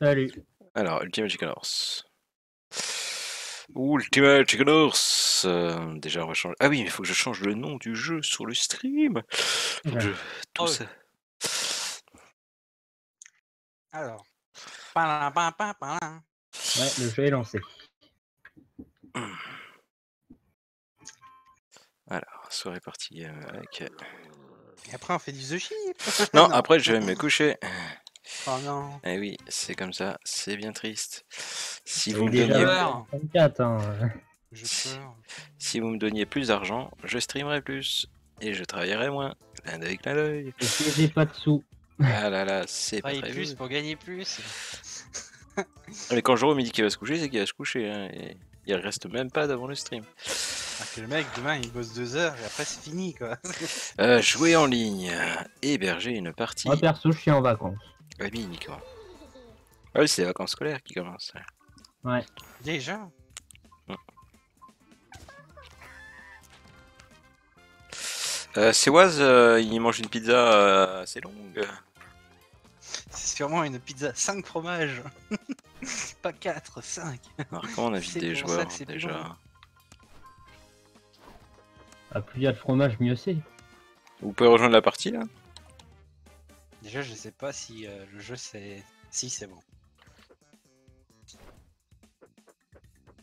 Salut. Alors, Ultimate Chicken Horse. Ultimate Chicken Horse. Euh, déjà, on va changer. Ah oui, mais il faut que je change le nom du jeu sur le stream. Faut que Ouais. je- Tout ça. Alors. Ouais, le jeu est lancé. Alors, soirée partie euh, avec. Et après, on fait du The Chip. Non, Non. après, je vais me coucher. Oh non. Eh oui, c'est comme ça. C'est bien triste. Si vous, me donniez, peur. 34, hein. Je peur. si vous me donniez plus d'argent, je streamerais plus. Et je travaillerais moins. Clin d'œil, clin d'œil. Et si j'ai pas de sous. Ah là là, c'est pas très plus pour gagner plus. Mais quand Jérôme me dit qu'il va se coucher, c'est qu'il va se coucher. hein, et il reste même pas devant le stream. Alors que le mec, demain, il bosse deux heures et après, c'est fini, quoi. Euh, jouer en ligne. Héberger une partie. Moi, perso, je suis en vacances. Oui, quoi. Ah oui, c'est les vacances scolaires qui commencent. Ouais. Déjà Euh, c'est Waz, euh, il mange une pizza euh, assez longue. C'est sûrement une pizza 5 fromages. Pas 4, 5. Alors, comment on invite des joueurs déjà. Ah, plus il y a de fromage, mieux c'est. Vous pouvez rejoindre la partie là Déjà, je sais pas si euh, le jeu c'est. Si, c'est bon.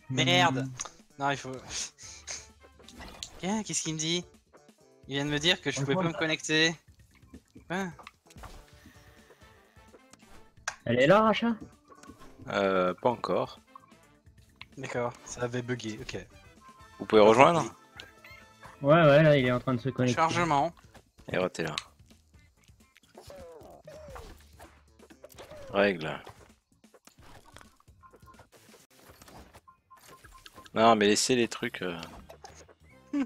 Merde Non, il faut. Tiens, qu'est-ce qu'il me dit? Il vient de me dire que je pouvais pas me connecter. Hein? Elle est là, Racha? Euh, Pas encore. D'accord, ça avait bugué, ok. Vous pouvez rejoindre? Ouais, ouais, là, il est en train de se connecter. Chargement. Et t'es là. Règle. Non, mais laissez les trucs. euh.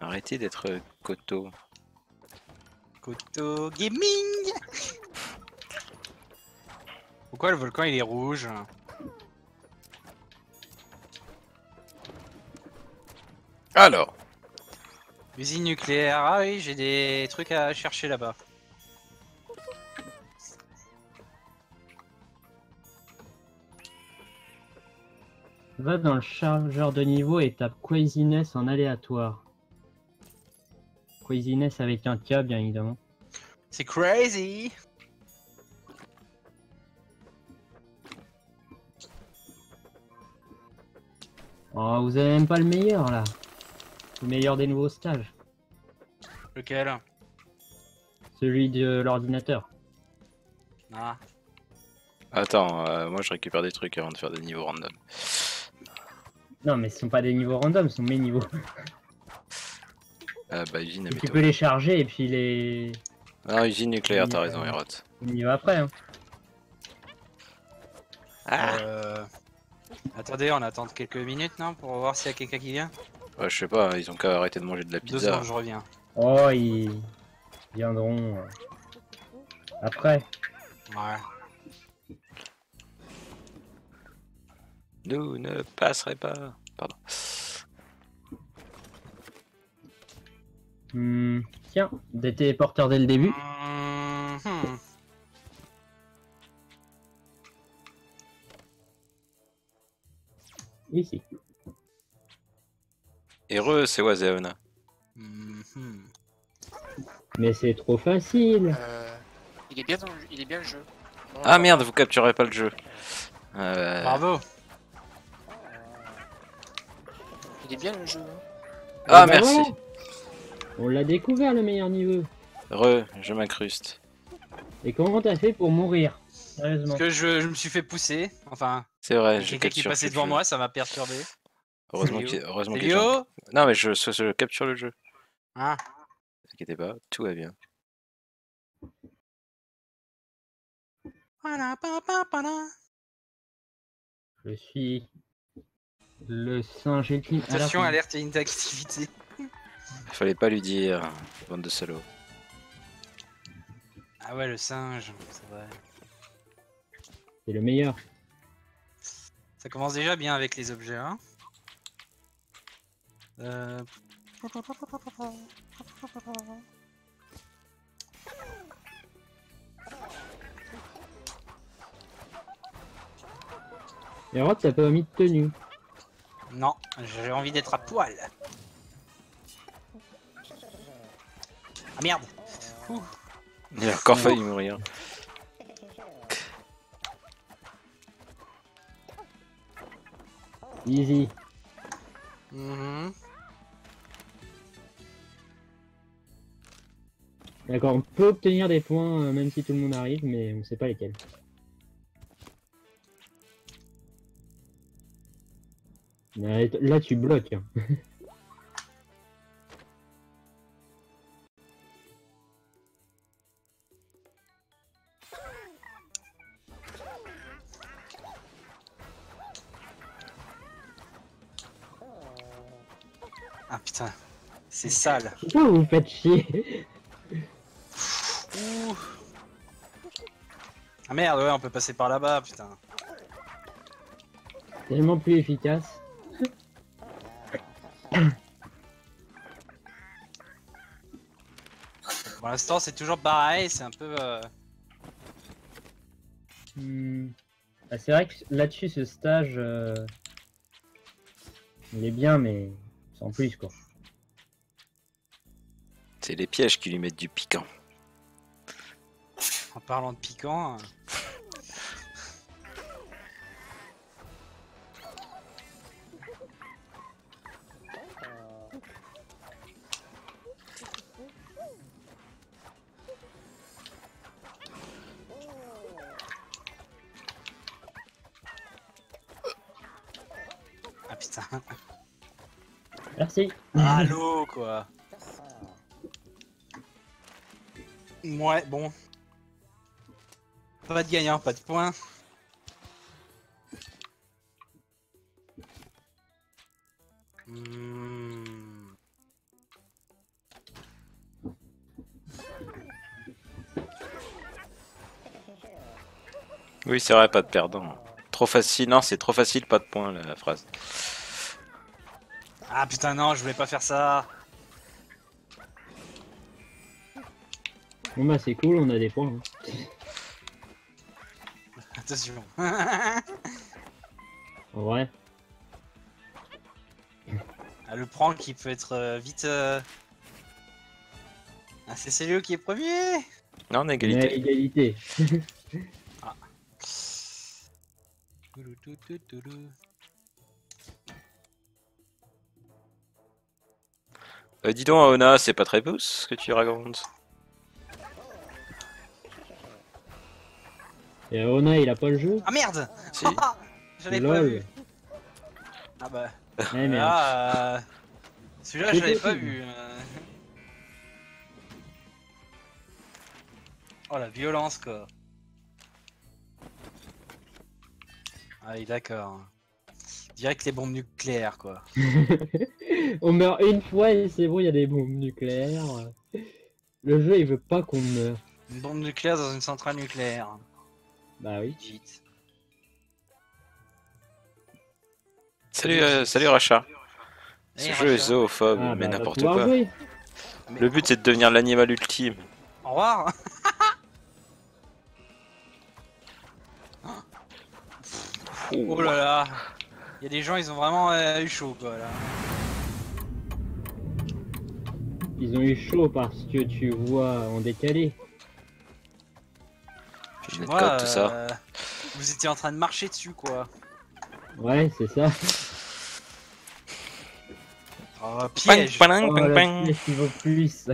Arrêtez d'être coteau. Koto Gaming Pourquoi le volcan il est rouge? Alors, Usine nucléaire, ah oui, j'ai des trucs à chercher là-bas. Va dans le chargeur de niveau et tape Craziness en aléatoire. Craziness avec un K, bien évidemment. C'est crazy Oh, vous avez même pas le meilleur, là. Le meilleur des nouveaux stages. Lequel? Celui de l'ordinateur. Ah, attends, euh, moi je récupère des trucs avant de faire des niveaux random. Non, mais ce sont pas des niveaux random, ce sont mes niveaux. Euh, bah, usine tu peux les charger et puis les... Non, usine nucléaire, t'as raison, Herot. on y va après. Hein. Ah euh... Attendez, on attend quelques minutes, non Pour voir s'il y a quelqu'un qui vient? Ouais, je sais pas, ils ont qu'à arrêter de manger de la Deux pizza. secondes, je reviens. Oh, ils viendront après. Ouais. Nous ne passerait pas. Pardon. Hmm, tiens, des téléporteurs dès le début. Mhm. Ici. Heureux, c'est Wazeona. Mhm. Mais c'est trop facile. Euh, il est bien dans le- il est bien le jeu. Bon, Ah merde, vous capturez pas le jeu. Euh, Bravo Il est bien le jeu. hein. Ah, ben merci. On l'a découvert le meilleur niveau. Re, je m'incruste. Et comment t'as fait pour mourir Sérieusement. Parce que je, je me suis fait pousser. Enfin, C'est vrai, quelqu'un qui passait devant jeu. moi, ça m'a perturbé. Heureusement qu'il heureusement Léo Non, mais je, je- je capture le jeu. Ah, Ne inquiétez pas, tout va bien. Je suis le singe ultime. Attention, alerte, et inactivité. Fallait pas lui dire, bande de salauds. Ah ouais, le singe, c'est vrai. C'est le meilleur. Ça commence déjà bien avec les objets. Hein euh... Et en fait, ça peut mis de tenue. Non, j'ai envie d'être à poil. Ah merde Ouh. Il a encore failli mourir. Easy. Mhm. D'accord, on peut obtenir des points euh, même si tout le monde arrive, mais on sait pas lesquels. Là, là, tu bloques. hein. Ah putain, c'est sale. Pourquoi vous faites chier Ouh. Ah merde, ouais, on peut passer par là-bas, putain. Tellement plus efficace. Pour l'instant, c'est toujours pareil, c'est un peu. euh, Hmm. Ah, c'est vrai que là-dessus, ce stage, euh, il est bien, mais sans plus quoi. C'est les pièges qui lui mettent du piquant. En parlant de piquant. Merci. Allô quoi. Ouais, bon. Pas de gagnant, pas de points. Hmm. Oui, c'est vrai, pas de perdant. Trop facile, non, c'est trop facile, pas de points la phrase. Ah putain non, je voulais pas faire ça. Bon bah c'est cool, on a des points. hein. Attention. En vrai. Ah, le prank qui peut être euh, vite. euh, Ah c'est Célio qui est premier. Non, on a On est à égalité. égalité. Euh, dis donc, Aona, c'est pas très beau ce que tu racontes. Et Ona, il a pas le jeu Ah merde Si. J'avais pas vu. Ah bah. Eh merde. Ah, euh, Celui-là, je l'avais pas vu. euh. Oh la violence quoi. Ah oui, d'accord. Direct les bombes nucléaires quoi. on meurt une fois et c'est bon, il y a des bombes nucléaires. Le jeu, il veut pas qu'on meure. Une bombe nucléaire dans une centrale nucléaire. Bah oui. Vite. Salut, euh, salut Racha. Ce jeu est zoophobe, Ah, mais bah, n'importe quoi. jouer. Le but c'est de devenir l'animal ultime. Au revoir Oh là là Il y a des gens, ils ont vraiment euh, eu chaud quoi là. Ils ont eu chaud parce que tu vois en décalé. Puis Moi, Netcode, tout ça. euh, vous étiez en train de marcher dessus quoi. Ouais, c'est ça. Oh, Ping, piège Oh, ping, ping. pièce qui vaut plus.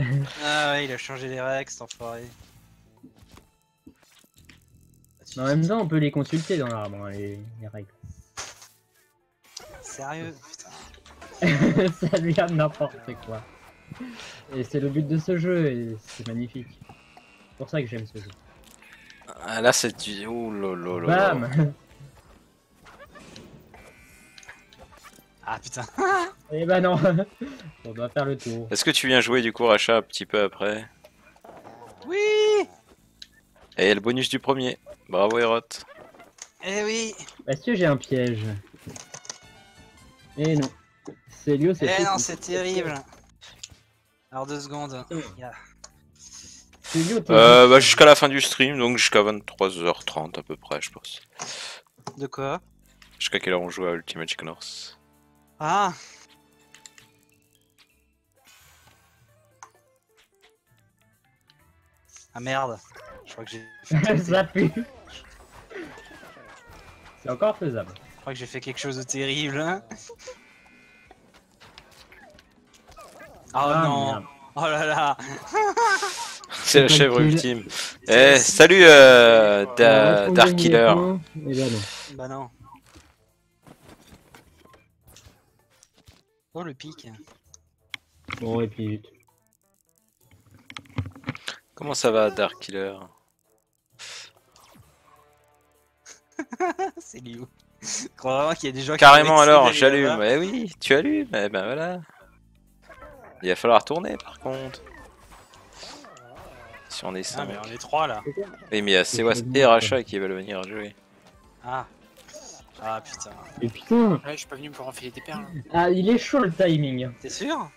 Ah ouais, il a changé les règles, cet enfoiré. en même temps, on peut les consulter dans l'arbre, hein, les, les règles. Sérieux Putain. ça devient n'importe quoi. Et c'est le but de ce jeu, et c'est magnifique. C'est pour ça que j'aime ce jeu. Ah, là c'est du. Ouh. Bam Ah putain. Eh ben non On doit faire le tour. Est-ce que tu viens jouer du coup Racha un petit peu après Oui Et le bonus du premier. Bravo Erot. Eh oui Est-ce que j'ai un piège? Eh non. Célio, c'est Eh non, c'est terrible Alors deux secondes. T'es Euh, bah, jusqu'à la fin du stream, donc jusqu'à 23h30 à peu près, je pense. De quoi? Jusqu'à quelle heure on joue à Ultimate Chicken Horse? Ah Ah merde Je crois que j'ai Ça pue. C'est encore faisable. Je crois que j'ai fait quelque chose de terrible. hein. Oh Ah, non merde. Oh là là C'est la chèvre ultime. Eh, salut euh, Da- qu'on Dark Killer. non. Bah non. Oh le pic. Bon, et puis vite. Comment ça va, Dark Killer? C'est Liu. Je crois vraiment qu'il y a des gens qui Carrément alors, j'allume. Eh oui, tu allumes. Eh ben voilà. Il va falloir tourner par contre. Si on est Ah cinq. mais on est trois là. Oui, mais il y a Sewas et Racha qui veulent venir jouer. Ah. Ah putain. Et putain, Ouais, je suis pas venu pour enfiler des perles. ah, il est chaud le timing. T'es sûr?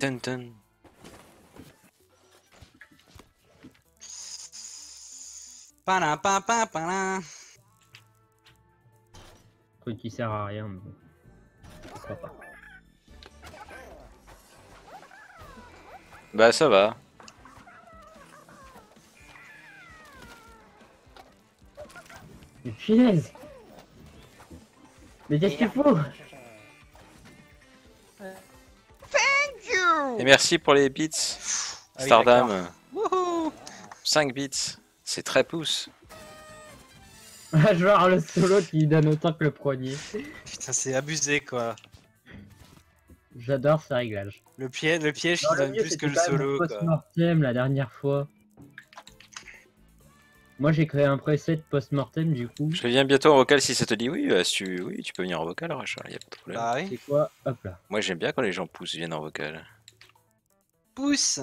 Dun, dun. Palin, pin, palin. Truc qui sert à rien. Mais... bon. Pourquoi pas. Bah ça va. Mais punaise Mais qu'est-ce qu'il faut? Et merci pour les bits. Ah Stardam. d'accord. Wouhou 5 bits. C'est très pouce. Genre le solo qui donne autant que le premier. Putain, c'est abusé quoi. J'adore ces réglages. Le piège, le piège qui donne plus que le solo. Post-mortem la dernière fois. Moi j'ai créé un preset post-mortem du coup. Je viens bientôt en vocal si ça te dit oui. euh, si tu... Oui, tu peux venir en vocal, Racha. Y a pas de problème. Bah oui. C'est quoi Hop là. Moi j'aime bien quand les gens poussent viennent en vocal. Pousse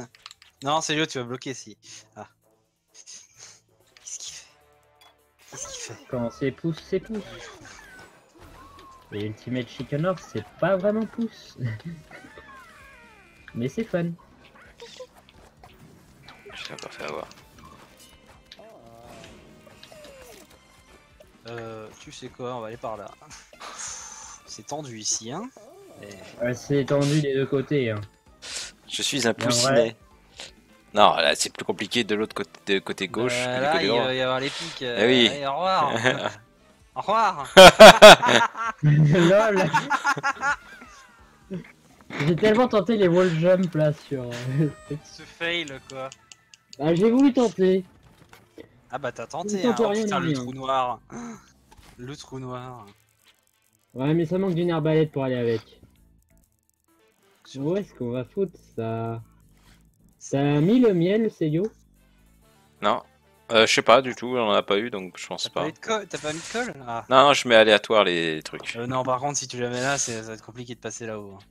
Non, c'est Lio, tu vas bloquer si. Ah. Qu'est-ce qu'il fait Quand c'est pouce, c'est pouce. Et Ultimate Chicken Horse, c'est pas vraiment pouce. Mais c'est fun. Je t'ai pas fait avoir. Euh, tu sais quoi, on va aller par là. C'est tendu ici, hein Et- Ouais, c'est tendu des deux côtés. Hein. Je suis un poussinet. Non, là c'est plus compliqué de l'autre côté, de côté gauche Euh, là, côté il va y avoir les pics. euh, Eh oui. allez, au revoir Au revoir LOL J'ai tellement tenté les wall jump là sur. Ce fail quoi ah, j'ai voulu tenter. Ah bah t'as tenté, hein. Oh, rien putain, le trou noir Le trou noir Ouais, mais ça manque d'une arbalète pour aller avec. Où est-ce qu'on va foutre ça? Ça a mis le miel, Seiyo Non, euh, je sais pas du tout, on en a pas eu donc je pense T'as pas. pas, eu de colle T'as pas mis de colle Ah. Non, non, je mets aléatoire les trucs. Euh, non, par contre, si tu la mets là, c'est- ça va être compliqué de passer là-haut. hein.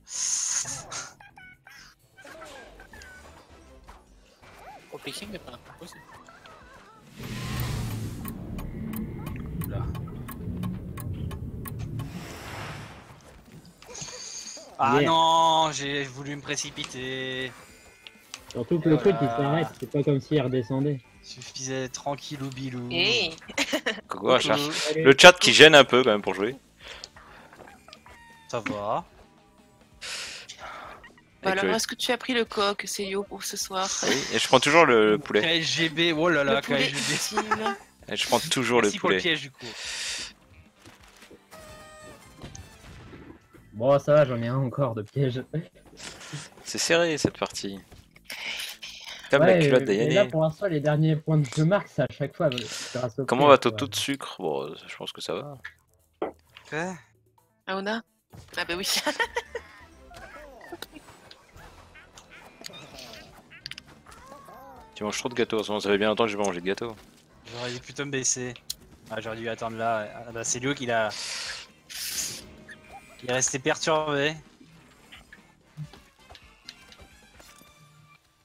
Mais pas impossible. Ah Merde. non, j'ai voulu me précipiter. Surtout que le truc il Voilà. s'arrête, c'est pas comme s'il redescendait. Suffisait tranquille ou bilou. Eh Coucou. Coucou. Le chat qui gêne un peu quand même pour jouer. Ça va. Avec Alors, le- est-ce que tu as pris le coq, Seyo, pour ce soir oui, et je prends toujours le, le poulet. KSGB, oh là là, Le poulet KSGB. Et je prends toujours Merci le pour le poulet. piège du coup. Bon, ça va, j'en ai un encore de piège. C'est serré cette partie. Comme Ouais, la culotte euh, mais là pour l'instant, les derniers points que je marque, c'est à chaque fois. grâce au Comment va ton taux de sucre? Bon, je pense que ça va. Quoi? Aona? Ah bah oui. Tu manges trop de gâteaux en ce moment, ça fait bien longtemps que j'ai pas mangé de gâteau. J'aurais dû plutôt me baisser. Ah, j'aurais dû attendre là. Ah, bah, c'est Lio qui l'a. Il est resté perturbé.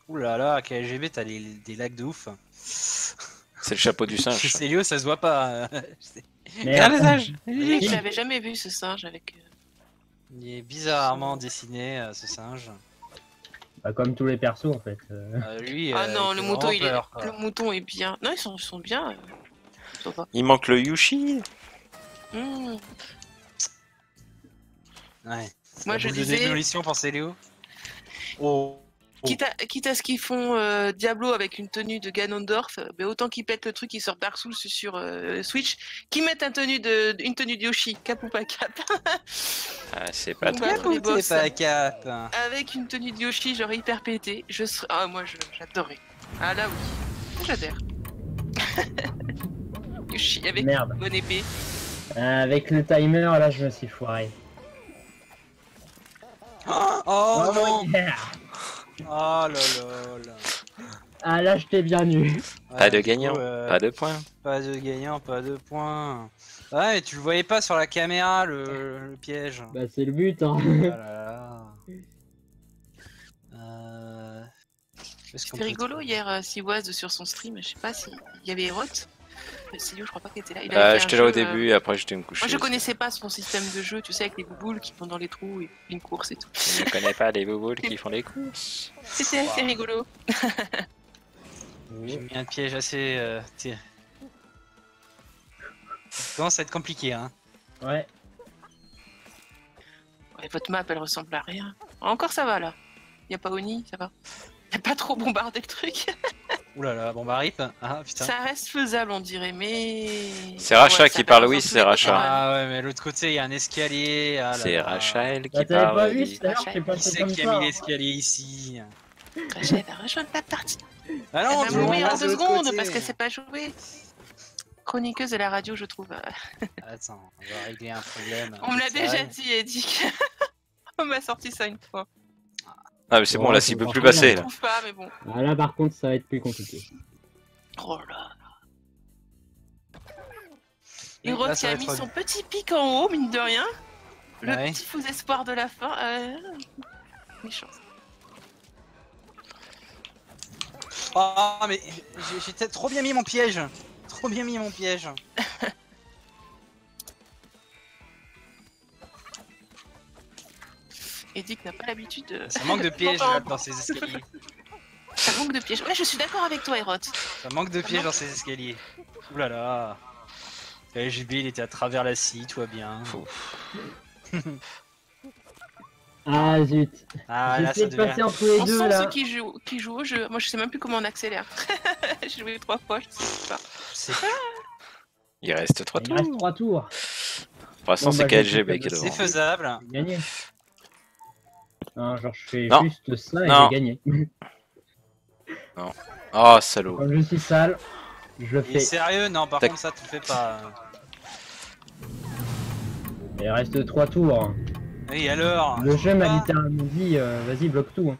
Ouh là là, KLGB, t'as les- des lags de ouf. C'est le chapeau du singe. Chez Célio, ça se voit pas. C'est- Merde. Oui, je l'avais jamais vu ce singe avec. euh, Il est bizarrement dessiné, euh, ce singe. Bah, comme tous les persos en fait. euh. Lui, Ah euh, non, le mouton, il est... peur, le mouton est bien. Non, ils sont, ils sont bien. Il manque le Yushi. Hmm. Ouais. Moi, je disais- démolition pour Célio. Oh. Quitte à, quitte à ce qu'ils font euh, Diablo avec une tenue de Ganondorf, euh, ben autant qu'ils pètent le truc, ils sortent Dark Souls sur euh, Switch, qu'ils mettent un tenue de, une tenue de Yoshi, cap ou pas cap, Ah, c'est pas boss. t'es pas cap avec une tenue de Yoshi, genre hyper pété. Je serais... Ah, moi, je- j'adorais. Ah là, oui. J'adore. Yoshi avec Merde. une bonne épée. Euh, avec le timer, là, je me suis foiré. Oh non yeah. Oh là là là Ah, là, je t'ai bien nu. Pas de coup, gagnant, euh, Pas de points. Pas de gagnant, pas de points. Ouais, mais tu le voyais pas sur la caméra, le, le piège. Bah, c'est le but, hein. Là là. Euh... C'était rigolo hier, euh, Siwaz sur son stream. Je sais pas s'il y avait Erot. Célio, je crois pas qu'il était là. Il Ah, un J'étais là au euh, début et après j'étais me coucher. Moi, je connaissais pas son système de jeu, tu sais, avec les bouboules qui vont dans les trous et une course et tout. Je ne connais pas les bouboules qui font les courses. C'était assez rigolo. J'ai mis un piège assez. Euh... tiré. Ça commence à être compliqué, hein. Ouais. Ouais, votre map, elle ressemble à rien. Encore, ça va là. Y a pas Oni, ça va. Y a pas trop bombardé le truc. Ouh là là, bon bah rip. Ah putain. ça reste faisable, on dirait, mais. C'est Racha Ouais, qui parle, oui, c'est Racha. Ah ouais, mais l'autre côté, il y a un escalier. Ah C'est. Rachel Bah, qui pas parle. vu je t'ai Qui c'est qui a mis l'escalier ici Racha, elle va rejoindre la partie. Ah Elle non, va tu mourir en deux secondes côté. parce qu'elle sait pas jouer. Chroniqueuse de la radio, je trouve. Attends, on va régler un problème. On me l'a déjà dit, Eddie. on m'a sorti ça une fois. Ah, mais c'est bon, là, s'il peut plus passer là. trouve pas, mais bon. Ah, là, par contre, ça va être plus compliqué. Oh là. Et Rod qui a mis son petit pic en haut, mine de rien. Le Ouais. petit faux espoir de la fin. Euh... Méchant. Oh, mais j'ai- j'ai peut-être trop bien mis mon piège. Trop bien mis mon piège. Eddie n'a pas l'habitude de. Ça manque de pièges là, dans ces escaliers. Ça manque de pièges. Ouais, je suis d'accord avec toi, Erot. Ça manque de pièges dans ces escaliers. Ouh là là. LGB il était à travers la scie, tout va bien. Ah, zut. Ah là J'essaie ça de devient. passer entre les On deux, sent là. ceux qui jouent, qui jouent au jeu. Moi, je sais même plus comment on accélère. J'ai joué trois fois, je sais pas. C'est Il reste 3 Il tours. reste trois tours. Pour l'instant, c'est bah, KLGB fait qui est devant. c'est faisable. Gagné. Non, genre, je fais Non. juste ça et Non. j'ai gagné. Oh, salaud. Comme je suis sale, je le Et fais. sérieux, non, par contre ça tu le fais pas. Il reste trois tours. Oui alors. Le jeu m'a littéralement dit, euh, vas-y, bloque tout. hein.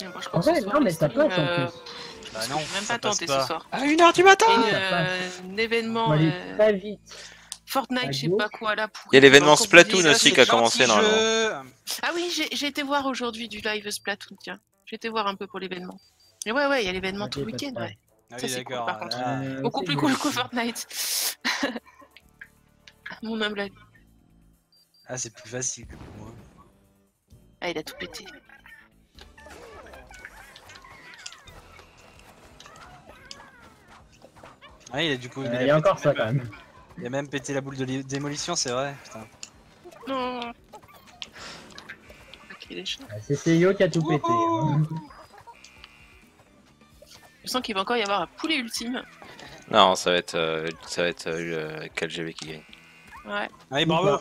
Et moi, je En vrai, non, mais ça passe en euh, plus. Bah je non, vais même pas tenter pas. ce soir. À 1h du matin Et euh, un événement. On va aller euh, très vite. Fortnite, je sais pas quoi là. Il y a l'événement Splatoon oublié. aussi qui a commencé normalement. jeu. Ah oui, j'ai j'ai été voir aujourd'hui du live Splatoon, tiens. J'ai été voir un peu pour l'événement. Et ouais, ouais, il y a l'événement tout le week-end, ouais. Ah Ça, oui, c'est cool, d'accord. par contre. Euh, Beaucoup plus cool que Fortnite. Mon humble avis. Ah, c'est plus facile que pour moi. Ah, il a tout pété. Ah, il a du coup. Euh, il a Il y a encore ça même- quand même. Il a même pété la boule de li- démolition, c'est vrai. Putain. Non. Ok, les chiens. Ah, C'est Seyo qui a tout pété. hein. Je sens qu'il va encore y avoir un poulet ultime. Non, ça va être, euh, ça va être euh, KLGB qui gagne. Ouais. Allez, bravo.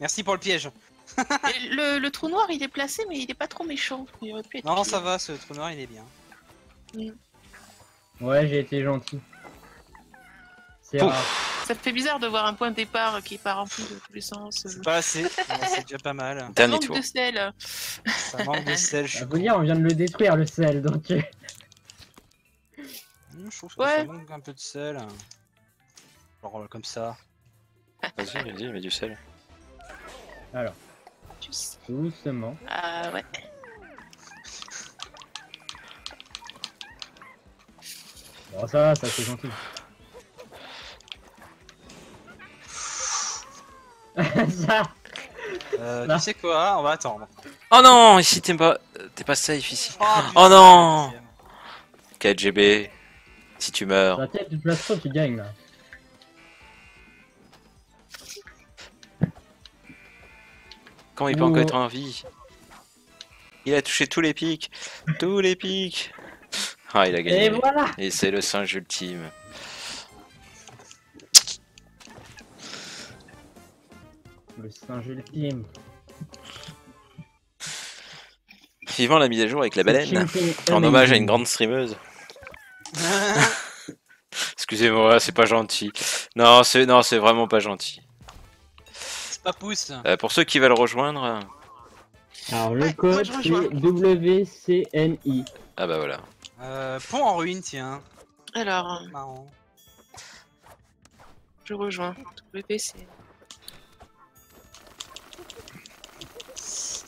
Merci pour le piège. Le, le trou noir, il est placé, mais il est pas trop méchant. Il aurait pu être Non, pire. ça va, ce trou noir, il est bien. Ouais, j'ai été gentil. C'est rare. Ça te fait bizarre de voir un point de départ qui est pas rempli de tous les sens. C'est pas assez, c'est déjà pas mal. Ça manque tour. de sel. Ça manque de sel, je vous dire, on vient de le détruire le sel, donc. euh, Je trouve que Ouais. ça manque un peu de sel. Genre euh, comme ça. Vas-y, vas-y, mets du sel. Alors, doucement. Ah ouais. Bon, ça va, ça c'est gentil. Ça, Euh, tu sais quoi On va attendre. Oh non, ici t'es pas, t'es pas safe ici. Oh, Oh non KLGB. Si tu meurs. La tête du plastron, tu gagnes là. Comment il peut encore être en vie Il a touché tous les pics. Tous les pics. Ah, il a Et gagné. voilà Et c'est le singe ultime. Le singe ultime. Vivant la mise à jour avec la baleine. En hommage à une grande streameuse. Excusez-moi, c'est pas gentil. Non, c'est non, c'est vraiment pas gentil. C'est pas pouce. Euh, pour ceux qui veulent rejoindre, Alors le Ouais, code je c'est. WCNI. ah bah voilà. Euh, pont en ruine, tiens. Alors, Marrant. je rejoins. WPC.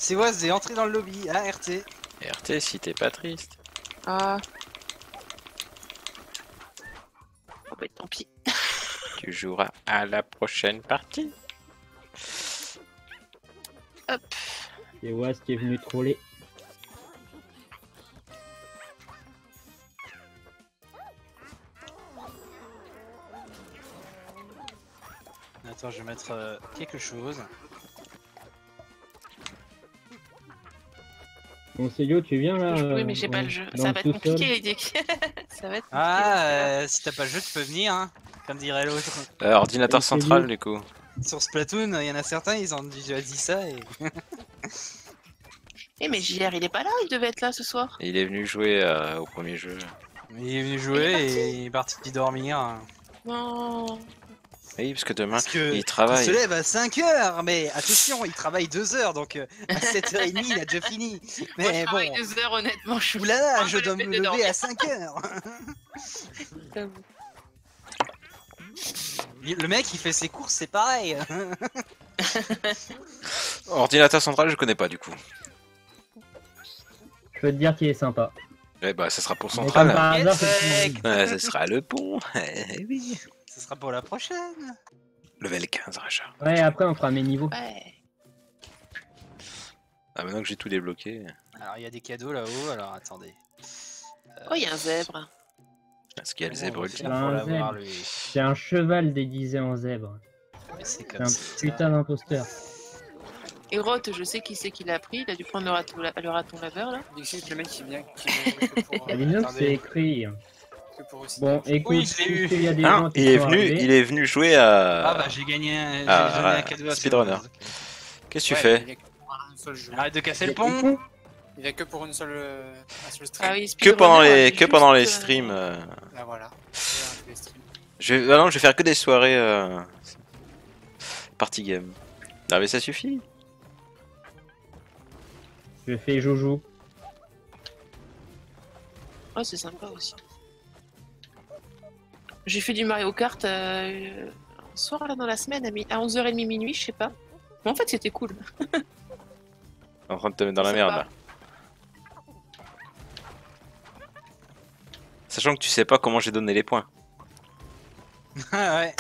C'est est entré dans le lobby. Ah, RT. RT, si t'es pas triste. Ah. Oh bah tant pis. Tu joueras à la prochaine partie. Hop. C'est Waz qui est venu troller. Attends, je vais mettre euh, quelque chose. Tu viens là oui, euh, mais j'ai pas le jeu. Ça va être compliqué, Dick. Ça va être compliqué. Ah, euh, si t'as pas le jeu, tu peux venir, hein. Comme dirait l'autre. Euh, ordinateur central, du coup. Sur Splatoon, il y en a certains, ils ont déjà dit ça et. Eh, mais JR, il est pas là Il devait être là ce soir. Et il est venu jouer euh, au premier jeu. Il est venu jouer et il est parti dormir. Non. Oui, parce que demain, Parce que il il travaille. se lève à 5h, mais attention, il travaille 2 heures, donc euh, à 7h30, il a déjà fini. Moi, je Mais travaille bon, deux heures, honnêtement. Je suis oulala, je dois me lever dormir. à 5h. J'avoue. Le mec, il fait ses courses, c'est pareil. Ordinateur central, je connais pas, du coup. Je peux te dire qu'il est sympa. Eh bah, ça sera pour Mais central. hasard. Ouais, ça sera le pont. Eh oui. Ce sera pour la prochaine. Level 15, Racha. Ouais, après on fera mes niveaux. Ouais. Ah, maintenant que j'ai tout débloqué. Alors, il y a des cadeaux là-haut, alors attendez. Oh, il y a un zèbre. Parce qu'il y a le Bon, zèbre Un lui. C'est un cheval déguisé en zèbre. Mais c'est un ça. putain d'imposteur. Et Roth, je sais qui c'est qui l'a pris. Il a dû prendre le raton, la- le raton laveur là. Dixit, le mec qui vient, qui vient que pour, La euh, c'est écrit. Que pour aussi. Bon, écoute, Oui, je l'ai eu. puisqu'il y a des Hein, gens qui il est venu, il est venu jouer à. Ah bah j'ai gagné un, j'ai Ah, donné un ouais, cadeau à speedrunner. Qu'est-ce que tu Ouais, fais Il y a que pour un seul jeu. Arrête de casser il le pont. Il y a que pour une seule, euh, un seul stream. Ah oui, Que pendant les, que pendant les euh, streams. euh, Là voilà. Peu les streams. Je vais, ah non, je vais faire que des soirées. Euh... Party game. Ah, mais ça suffit. Je fais joujou. Oh, c'est sympa aussi. J'ai fait du Mario Kart euh, un soir là dans la semaine à, mi- à 11h30 minuit, je sais pas. Mais en fait, c'était cool. En train de te mettre dans la merde là. Sachant que tu sais pas comment j'ai donné les points. Ah ouais.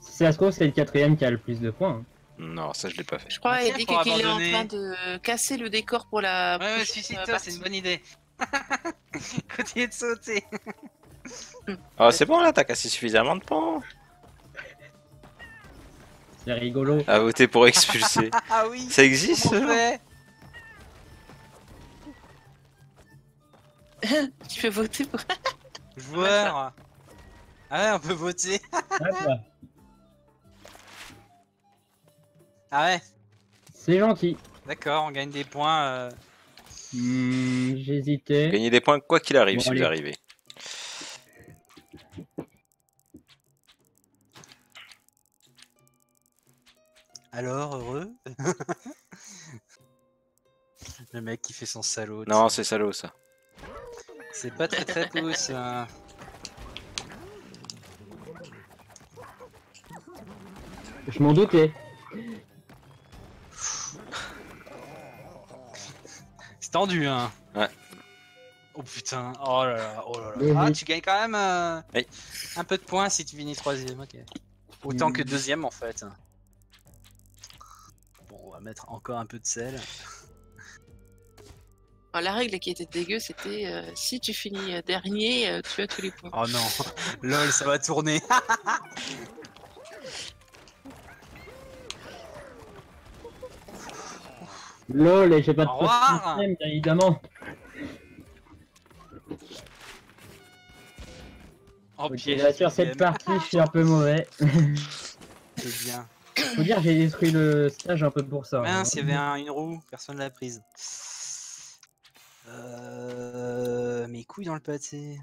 Si ça se trouve, c'est le quatrième qui a le plus de points. hein. Non, ça je l'ai pas fait. Je crois qu'il pour est en abandonner. train de casser le décor pour la. Ouais, ouais, prochaine, suicide-toi, euh, c'est une bonne idée. Continue de sauter. Ah, c'est bon là, t'as cassé suffisamment de points. C'est rigolo. À voter pour expulser. Ah oui. ça existe fait? Tu fais voter pour. Joueur. Ah ouais, on peut voter. Ah ouais. C'est gentil. D'accord, on gagne des points. euh, Hmm, J'hésitais. Gagner des points quoi qu'il arrive Bon, si vous arrivez. Alors, heureux? Le mec qui fait son salaud. Non, c'est salaud ça. c'est pas très très pouce. hein. Je m'en doutais. C'est tendu, hein. Ouais. Oh putain, oh là là, oh là Ah, tu gagnes quand même euh, Oui. un peu de points si tu finis troisième, ok. Autant que Mm. deuxième en fait. Mettre encore un peu de sel. Alors, la règle qui était dégueu, c'était euh, si tu finis euh, dernier, euh, tu as tous les points. Oh non, lol, ça va tourner. LOL, et j'ai pas de système, bien évidemment. Oh, Ok, piège, là, sur cette partie, je suis un peu mauvais. C'est bien. Faut dire, j'ai détruit le stage un peu pour ça. Mince, il y avait un- une roue, personne l'a prise. Euh... Mes couilles dans le pâté.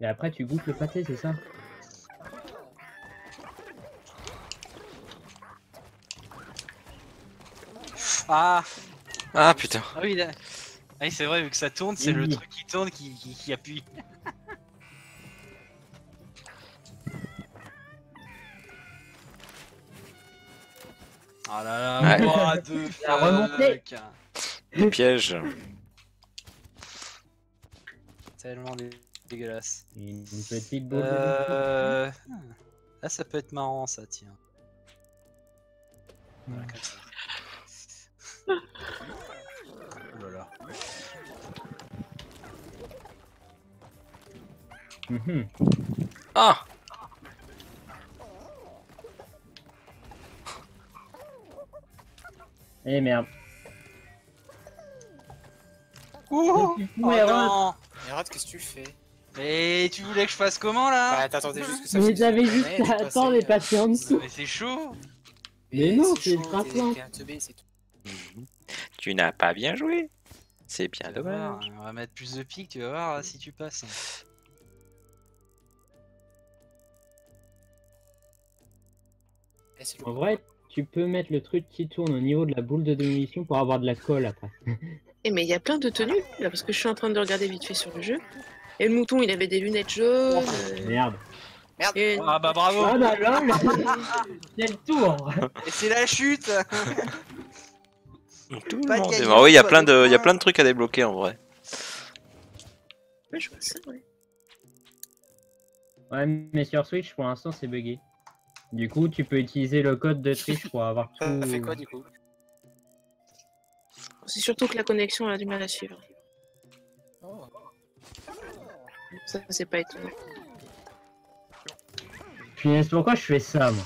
Et après, tu goûtes le pâté, c'est ça? Ah, Ah putain. ah oui, là. Ah oui, c'est vrai, vu que ça tourne, c'est le truc qui tourne qui, qui, qui appuie. Ah là là, Ouais. remontée. fuck. Les pièges. Tellement dé- dégueulasse. Une petite boule Euh... Là, ça peut être marrant, ça, tiens. Voilà, comme ça. Oh là là. Mhm. Ah Eh merde. Ouh Oh non qu'est-ce que tu fais Et tu voulais que je fasse comment là Bah, t'attendais juste que ça Mais j'avais juste à attendre et passer en dessous. Mais c'est chaud Mais non, c'est teubé, c'est tout. Tu n'as pas bien joué. C'est bien dommage. On va mettre plus de piques, tu vas voir si tu passes. C'est En vrai, tu peux mettre le truc qui tourne au niveau de la boule de démolition pour avoir de la colle après. Eh, mais il y a plein de tenues, là, parce que je suis en train de regarder vite fait sur le jeu. Et le mouton, il avait des lunettes jaunes. euh, Merde. et- Ah bah bravo Ah bah lol C'est le tour Et c'est la chute Tout le monde. Oui, il y a plein de il y a plein de trucs à débloquer en vrai. Ouais, je vois ça, ouais. Ouais, mais sur Switch, pour l'instant, c'est buggé. Du coup, tu peux utiliser le code de triche pour avoir tout... Ça fait quoi du coup? C'est surtout que la connexion elle a du mal à suivre. Oh. Ça, c'est pas étonnant. Punaise, pourquoi je fais ça, moi?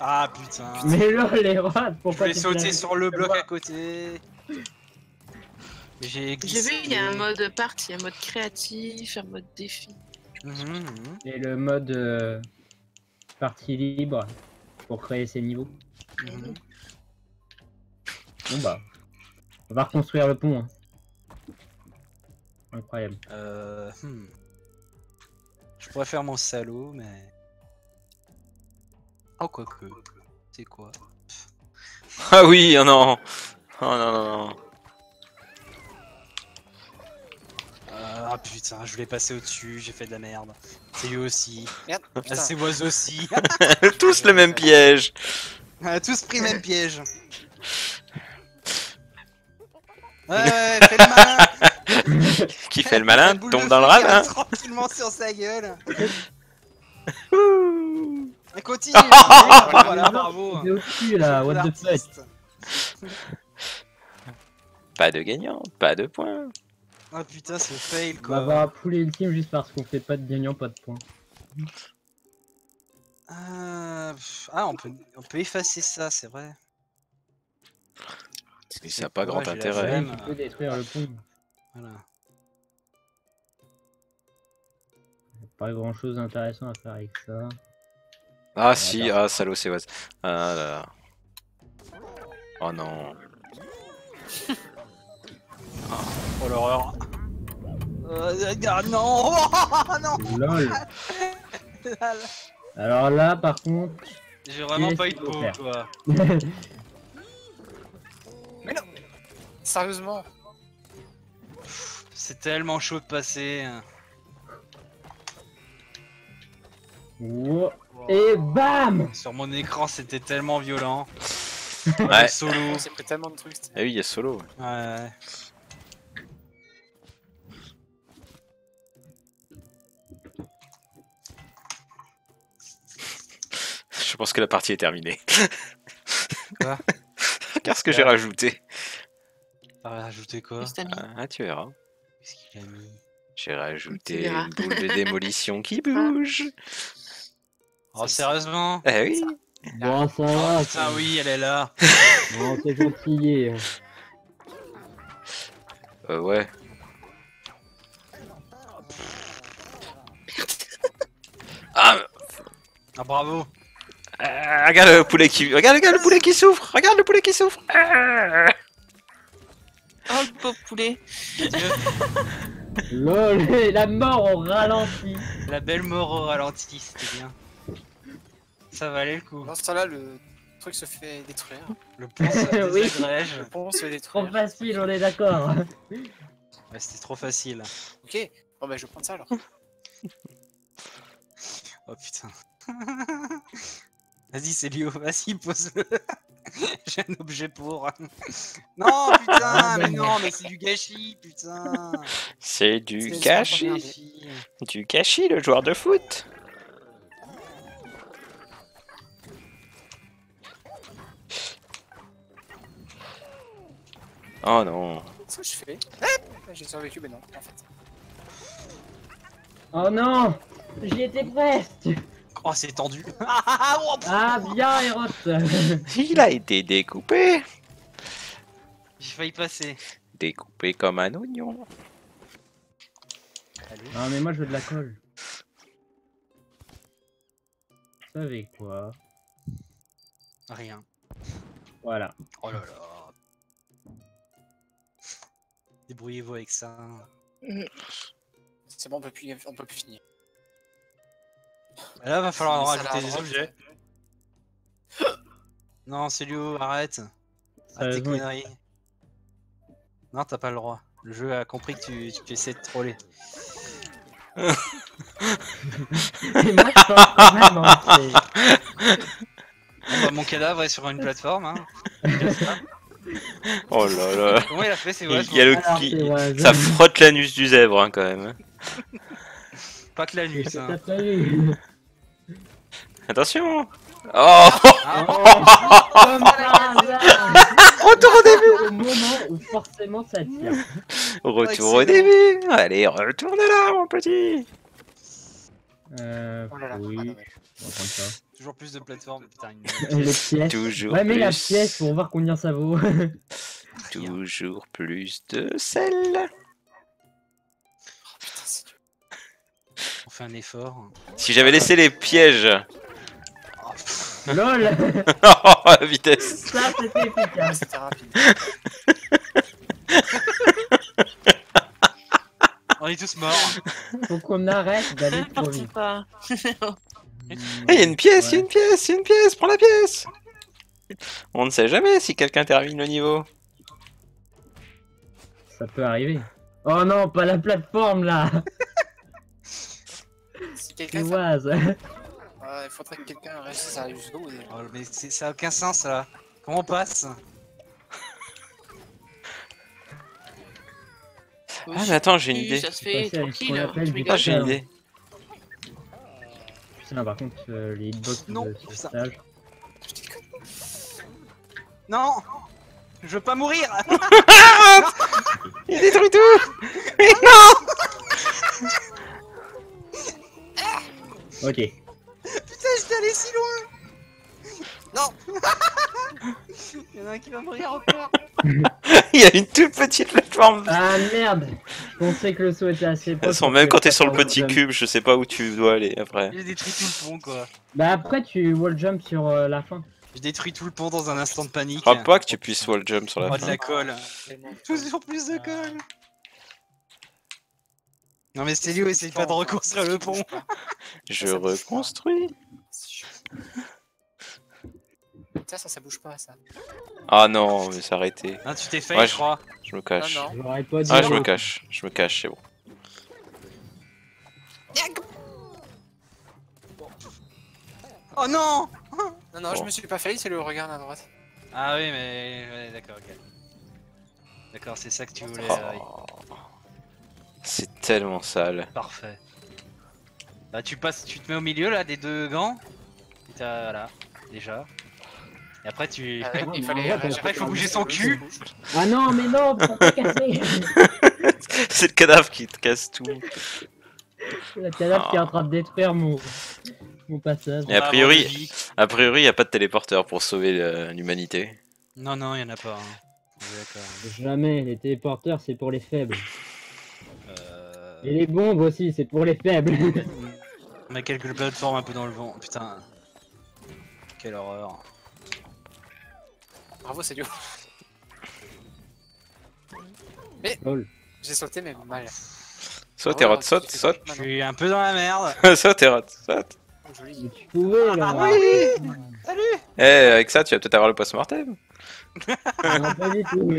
Ah putain Mais lol, les rats, Je pourquoi tu te sauter sur le bloc à côté J'ai vu, il y a un mode partie, un mode créatif, un mode défi. Mhm, mhm. Et le mode euh, partie libre pour créer ces niveaux. Mhm. Bon bah, on va reconstruire le pont. hein. Incroyable. Euh, hmm. Je pourrais faire mon salaud, mais. Oh, quoique. C'est quoi? Ah oui, oh non. Oh non, non, non. Ah putain, je voulais passer au-dessus, j'ai fait de la merde. C'est lui aussi. Merde, Ah, c'est moi aussi. Tous le même piège. On a tous pris le même piège. Ouais, ouais, fais le malin. Qui fait le malin tombe dans le ravin. arrive Tranquillement sur sa gueule. Ouh. Et continue. voilà, voilà, bravo. C'est au-dessus là, what the fuck. L'artiste. Pas de gagnant, pas de points. Ah putain, c'est fail On va quoi. avoir un poulet ultime juste parce qu'on fait pas de gagnant, pas de points. Ah, pff, ah, on peut, on peut effacer ça, c'est vrai. Mais ça n'a pas grand Ouais, intérêt. tu peux détruire le pont. Voilà. Pas grand chose d'intéressant à faire avec ça. Ah si, ah salaud c'est. Ah là là. Oh non. Oh l'horreur. Euh, ah, non Oh, non LOL. Alors là, par contre, J'ai vraiment pas eu de peau, toi. Sérieusement C'est tellement chaud de passer. Wow. et bam Sur mon écran, c'était tellement violent. Ouais. Solo. On s'est pris tellement de trucs. Ah oui, il y a solo. Ouais, ouais. Pense que la partie est terminée. Quoi Qu'est-ce que j'ai rajouté? Ah, rajouter quoi? Ah, tu verras. Qu'est-ce qu'il a mis? J'ai rajouté une boule de démolition qui bouge. Oh, sérieusement? Eh oui. Bon, ça va. ça- oui, elle est là. Bon, c'est gentil. Euh, ouais. Ah, Ah, bravo. Euh, regarde le poulet qui, regarde, regarde le poulet qui souffre. Regarde le poulet qui souffre. Ah. Oh, le pauvre poulet. Lol, la mort au ralenti. La belle mort au ralenti, c'était bien. Ça valait le coup. Dans ce temps-là, le truc se fait détruire. Le pont se Oui. désagrège. Le pont se fait Trop détruire. facile, on est d'accord. C'était trop facile. Ok, bon bah je vais prendre ça alors. Oh putain. Vas-y, c'est Lio, vas-y, pose-le. J'ai un objet pour. non, putain, mais non, mais c'est du gâchis, putain. C'est du gâchis. Du gâchis, le joueur de foot. Oh non. Qu'est-ce que je fais Ah, J'ai survécu, mais non, en fait. Oh non J'y étais presque Oh, c'est tendu. Oh, Ah bien, Eros Il a été découpé. J'ai failli passer. Découpé comme un oignon. Allez. Non mais moi je veux de la colle. Vous savez quoi? Rien. Voilà. Oh là là. Débrouillez-vous avec ça. C'est bon, on peut plus, on peut plus finir. Là, va falloir en rajouter des objets. Non, c'est Lio, arrête. Arrête tes conneries. Non, t'as pas le droit. Le jeu a compris que tu, tu essaies de troller. Et moi je pense quand même, hein, c'est- Bon, bah, mon cadavre est sur une plateforme. Hein. Oh là là. Comment il a fait C'est vrai, Il y a le Alors, qui- c'est vrai, je- Ça frotte l'anus du zèbre hein, quand même. pas que la nuit. Attention. Oh Oh. Retour au début Au moment où forcément ça tire. Retour au début Allez, retourne là mon petit Euh, Oh là là, oui, ah, dommage. on va prendre ça. toujours plus de plateformes. Putain, une... Les pièces. Toujours Ouais mais plus. la pièce pour voir combien ça vaut. Toujours plus de sel Putain, c'est dur. on fait un effort. Si j'avais laissé les pièges Oh. LOL Oh la vitesse Ça c'était efficace. C'était rapide. on est tous morts. Faut qu'on arrête d'aller trop Parti vite. pas. Eh, Il y a une pièce, il y a une pièce, il y a une pièce, prends la pièce On ne sait jamais si quelqu'un termine le niveau. Ça peut arriver. Oh non, pas la plateforme là Si quelqu'un fait... Chinoise Ouais, il faudrait que quelqu'un réussisse à aller jusqu'au bout. déjà. Oh, mais c'est- ça a aucun sens là. Comment on passe? Ah mais attends, j'ai une idée. Ça se fait tranquille. rigole. Ah, j'ai une idée. Putain, par contre, euh, les hitbox Non, de ce stage. Non Je veux pas mourir Il détruit tout Mais non Ok. J'étais allé si loin Non Il y en a un qui va mourir encore Il y a une toute petite plateforme. Ah merde Je pensais que le saut était assez proche. Elles sont pour même quand t'es sur le petit jump. cube, je sais pas où tu dois aller après. J'ai détruit tout le pont quoi. Bah après, tu wall jump sur euh, la fin. J'ai détruit tout le pont dans un instant de panique. Je crois pas que tu puisses wall jump sur la Oh, de fin. la colle. Toujours plus de colle Non mais Stélio, essaye pas de reconstruire le pont Je reconstruis. Ça, ça, ça bouge pas, ça. Ah non, mais c'est arrêté. Ah, tu t'es fait, Ouais, je crois. Je me cache. Non, non. J'aurais pas dit. Ah, je me cache. Je me cache, c'est bon. Oh non Non, non, je me suis pas failli, c'est le regard à droite. Ah oui, mais... ouais, d'accord, ok. D'accord, c'est ça que tu voulais. Oh. euh. C'est tellement sale. Parfait. Bah tu passes, tu te mets au milieu là des deux gants. T'as, voilà, déjà. Et après, tu. Ah ouais, il fallait. vrai, après, il faut bouger son cul. Ah non, mais non, faut pas casser C'est le cadavre qui te casse tout. Le cadavre qui est en train de détruire mon, mon passage. Et a va priori-. A priori, il a pas de téléporteur pour sauver euh, l'humanité. Non, non, il y en a pas. hein. Jamais, les téléporteurs c'est pour les faibles. Euh... Et les bombes aussi, c'est pour les faibles. On a quelques plateformes un peu dans le vent. Putain. Quelle horreur. Bravo, c'est dur. Lol. J'ai sauté, mais mal. Saute, Hérode, saute, saute. Je suis un peu dans la merde. saute, Hérode, saute. Joli. Mais tu pouvais là. Ah oui Salut Eh, avec ça, tu vas peut-être avoir le post-mortem. Non, pas du tout.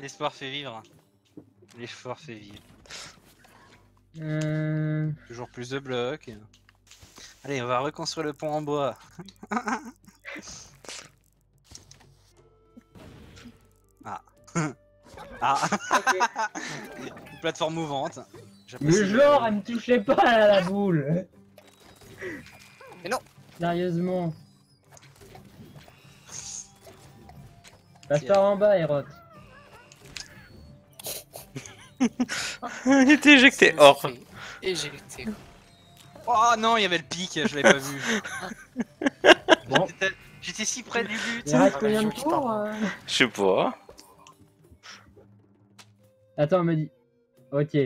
L'espoir fait vivre. L'espoir fait vivre. Euh... Toujours plus de blocs. Allez, on va reconstruire le pont en bois. ah. ah. Une plateforme mouvante. Le genre, elle me touchait pas à la boule. Mais non. Sérieusement. Passe par en bas, Hérode. Il était éjecté hors. Éjecté. Oh non, il y avait le pic, je l'avais pas vu. Bon. J'étais- si près du but. Il reste combien de je tours euh Je sais pas. Attends, on me dit. Ok.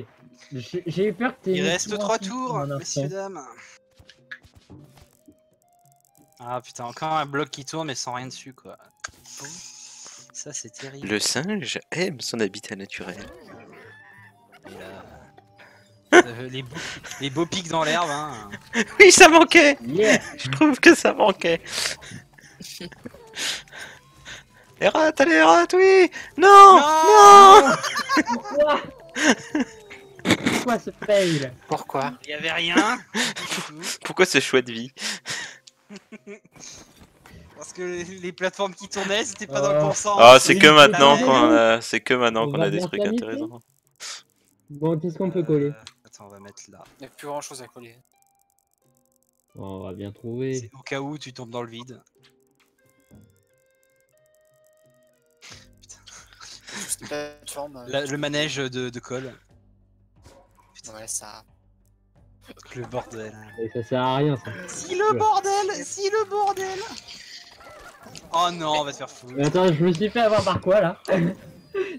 J'ai eu peur que t'aies Il reste tout trois en six tours, pour un messieurs, dames. Ah putain, encore un bloc qui tourne mais sans rien dessus quoi. Ça c'est terrible. Le singe aime son habitat naturel. Et là, les, beaux, les beaux pics dans l'herbe. Hein. Oui, ça manquait. Yeah Je trouve que ça manquait. Hérode, allez, Hérode, oui. Non, non. Pourquoi Pourquoi ce fail Pourquoi Il y avait rien. Pourquoi ce choix de vie parce que les, les plateformes qui tournaient c'était pas dans le Oh. bon sens. Ah, c'est que maintenant qu'on a, c'est que maintenant On qu'on a des trucs intéressants. Bon, qu'est-ce qu'on peut coller? Euh, Attends, on va mettre là. Il n'y a plus grand chose à coller. On va bien trouver. C'est au cas où tu tombes dans le vide. Plateforme. euh, La- le manège de, de colle. Ouais, ça. Le bordel. Et ça sert à rien ça. Si le bordel Si le bordel Oh non, on va te faire foutre. Mais attends, je me suis fait avoir par quoi là?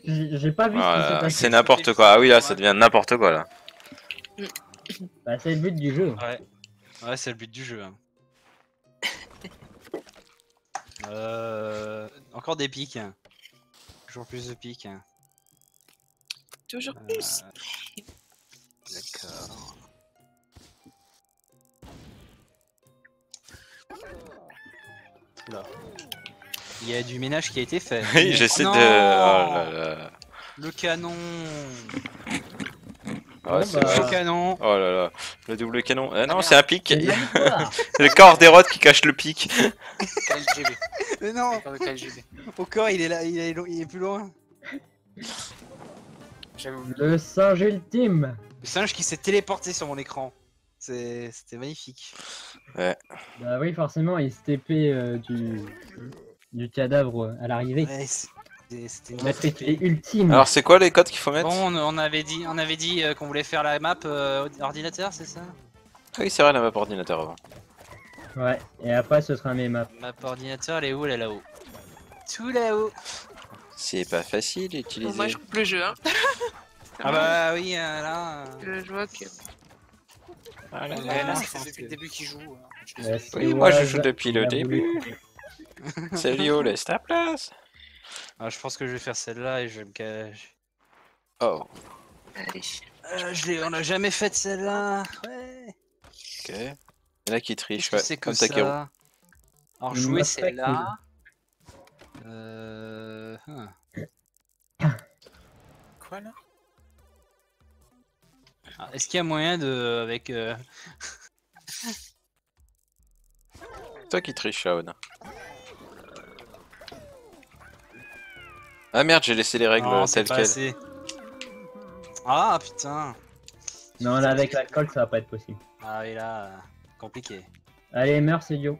J'ai pas vu ce qui s'est Voilà, passé. c'est n'importe quoi. Ah oui, là, ça devient n'importe quoi là. Bah, c'est le but du jeu. Ouais, ouais c'est le but du jeu. hein. euh... Encore des pics. Toujours plus de pics. Toujours Euh, plus. D'accord. Il y a du ménage qui a été fait. Oui, j'essaie de. Oh là là. Le canon Ouais, Bon, c'est bah, Le canon Oh là là. Le double canon. Ah non, merde. c'est un pic. C'est le corps d'Hérode qui cache le pic. KLGB. Mais non KLGB. Au corps, il est là, il est, il est plus loin. Le singe ultime. Le singe qui s'est téléporté sur mon écran. C'est- C'était magnifique. Bah oui, forcément, il se TP euh, du... du cadavre à l'arrivée. Ouais, c'était une ultime. Alors, c'est quoi les codes qu'il faut mettre Bon, on, on avait dit, on avait dit euh, qu'on voulait faire la map euh, ordinateur, c'est ça? Ah oui, c'est vrai, la map ordinateur avant. Ouais, et après ce sera mes maps. Map ordinateur, elle est où Elle est là-haut? Tout là-haut. C'est pas facile Bon, d'utiliser. moi, je coupe le jeu. Hein. Ah bah oui, euh, là. euh, Je vois que. Ah là là. là, ça je fait pense depuis le début qu'il joue. hein. Je. Oui, moi je joue depuis le début. Lio, laisse ta place. Ah, je pense que je vais faire celle-là et je vais me cacher. Oh, Allez. Euh, je l'ai- on a jamais fait celle-là. Ouais. ok. Il y en a qui trichent, ouais, c'est comme Takeru. ça Alors jouer celle-là. Euh... hein. Quoi là? Ah, Est-ce qu'il y a moyen de avec euh, Toi qui triches, Shaun. Ah merde, j'ai laissé les règles non, telles quelles. assez. Ah putain. Non, là avec l'alcool, ça va pas être possible. Ah oui là, compliqué. Allez, meurs, c'est Yo.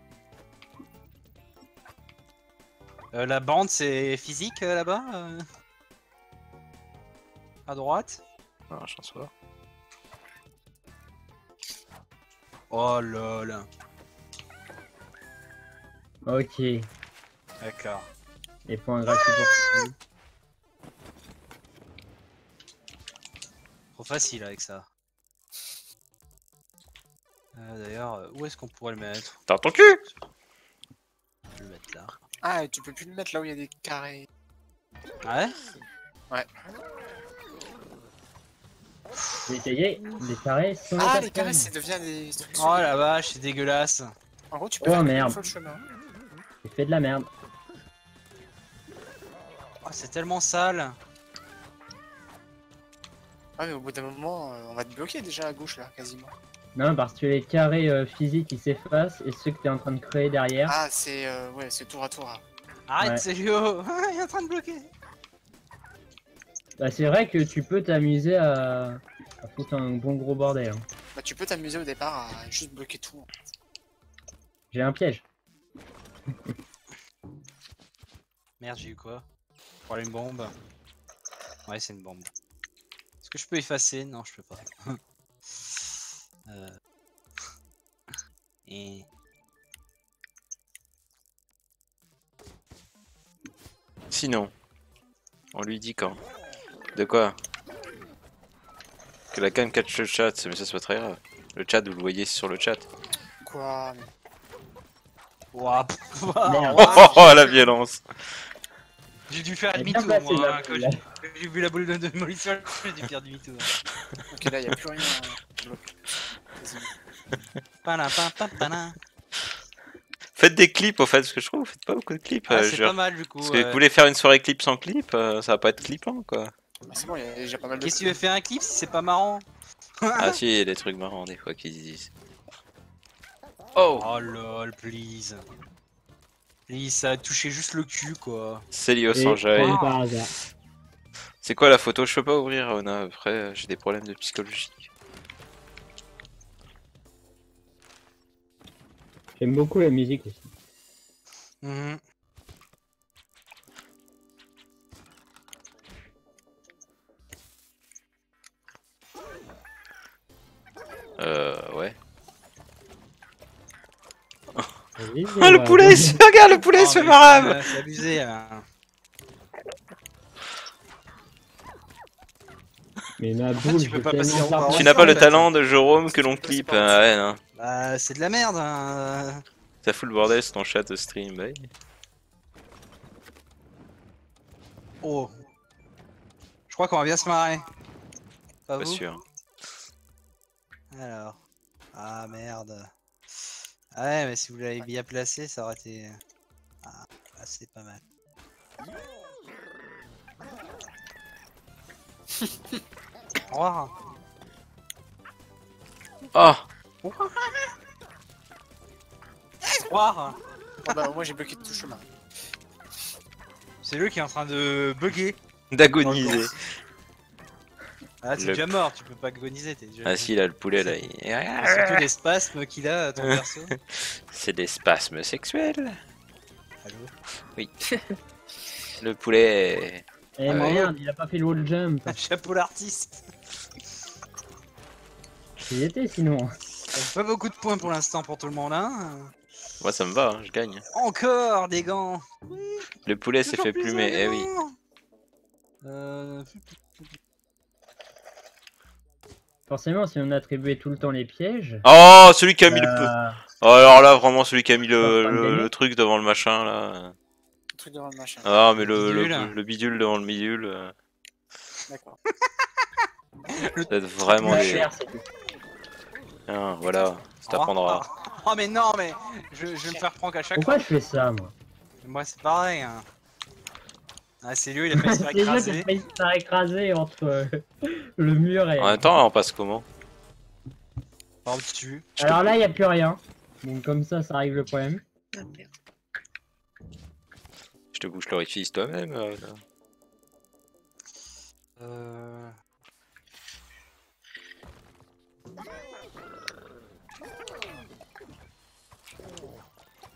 Euh, la bande, c'est physique euh, là-bas euh À droite? Ah, je pense pas. Oh lol. Ok. D'accord. Et points gratuits pour Trop facile avec ça. Euh, D'ailleurs, euh, où est-ce qu'on pourrait le mettre? T'as ton cul Je vais le mettre là. Ah, tu peux plus le mettre là où il y a des carrés. Ah Ouais? Ouais. Essayé des carrés sans Ah, les carrés, ça devient des trucs. Oh la vache, c'est dégueulasse. En gros, tu peux Oh, faire merde. le chemin. J'ai fait de la merde. Oh, c'est tellement sale. Ouais, mais au bout d'un moment, euh, on va te bloquer déjà à gauche là, quasiment. Non, parce que les carrés euh, physiques ils s'effacent et ceux que t'es en train de créer derrière. Ah, c'est euh, ouais, c'est tour à tour. hein. Arrête, Ouais. c'est Léo Il est en train de bloquer Bah, c'est vrai que tu peux t'amuser à... à foutre un bon gros bordel. hein. Bah, tu peux t'amuser au départ à juste bloquer tout. J'ai un piège. Merde, j'ai eu quoi? Voilà une bombe. Ouais, c'est une bombe. Est-ce que je peux effacer? Non, je peux pas. euh... Et... Sinon, on lui dit quand De quoi? Que la cam catch le chat, mais ça c'est pas très grave. Le chat, vous le voyez sur le chat. Quoi? Mais- Ouah, pff, ouah, Merde. Oh, ouah, oh, oh, la violence J'ai dû faire est demi-tour placée, moi, hein, quand j'ai- là. j'ai vu la boule de démolition, j'ai dû faire demi-tour. Ok, là, il a plus rien. pala. Faites des clips au fait, parce que je trouve, vous faites pas beaucoup de clips. Ah, euh, c'est pas mal du coup. Parce que vous voulez faire une soirée clip sans clip, euh, ça va pas être clippant quoi. Bah, c'est bon, il y a déjà pas mal de. Qu'est-ce que tu veux faire un clip si c'est pas marrant? Ah si, il y a des trucs marrants des fois qu'ils disent. Oh Oh lol, please. Please, ça a touché juste le cul quoi. Célio Et Sanjay. C'est quoi la photo Je peux pas ouvrir, Ona. Après, euh, j'ai des problèmes de psychologie. J'aime beaucoup la musique aussi. Mhm. Euh, ouais. Ah, le poulet se- Regarde, le poulet Oh, se marave c'est- abusé. hein. Mais ma boule, tu peux pas passer n'as pas le en fait. talent de Jérôme que l'on clip. hein, ouais, non. Bah, c'est de la merde. Hein. Ça fout le bordel sur ton chat de stream. bah. Oh. Je crois qu'on va bien se marrer. Pas, Pas vous sûr. Alors. Ah merde. Ah ouais, mais si vous l'avez bien placé, ça aurait été. Ah, ah, c'est pas mal. Au revoir. Ah Au revoir. Oh, bah, moi, j'ai bloqué tout le chemin. C'est lui qui est en train de bugger. D'agoniser. Ah, t'es Le- déjà mort, tu peux pas agoniser, t'es déjà. Ah si, là, le poulet, là, il... Surtout les spasmes qu'il a, ton perso. C'est des spasmes sexuels. Allô Le poulet... Eh Ah ouais. merde, il a pas fait le wall jump. Chapeau l'artiste. J'y étais sinon. Pas beaucoup de points pour l'instant pour tout le monde, hein. Moi, ça me va, hein, je gagne. Encore des gants. Le poulet s'est fait plumer, eh oui. Euh... Forcément, si on attribuait tout le temps les pièges. Oh, celui qui a mis le... bah, Oh, alors là, vraiment, celui qui a mis le, truc devant le machin, là. Le truc devant le machin. Ah, mais Le le, le, bidule. le bidule devant le bidule, euh, D'accord. ça être vraiment des... Tiens, voilà, ça t'apprendra. Oh, oh, mais non, mais je, je vais me faire prendre à chaque Pourquoi je fais ça, moi? Fois. Moi, c'est pareil. Hein. Ah, c'est lui, il a failli se faire C'est lui qui a écraser. failli se faire écraser entre euh, le mur et. En même temps, on passe comment Par-dessus. Alors là, il n'y a plus rien. Donc, comme ça, ça règle le problème. Ah, merde. Je te bouge l'orifice toi-même. euh, là. Euh...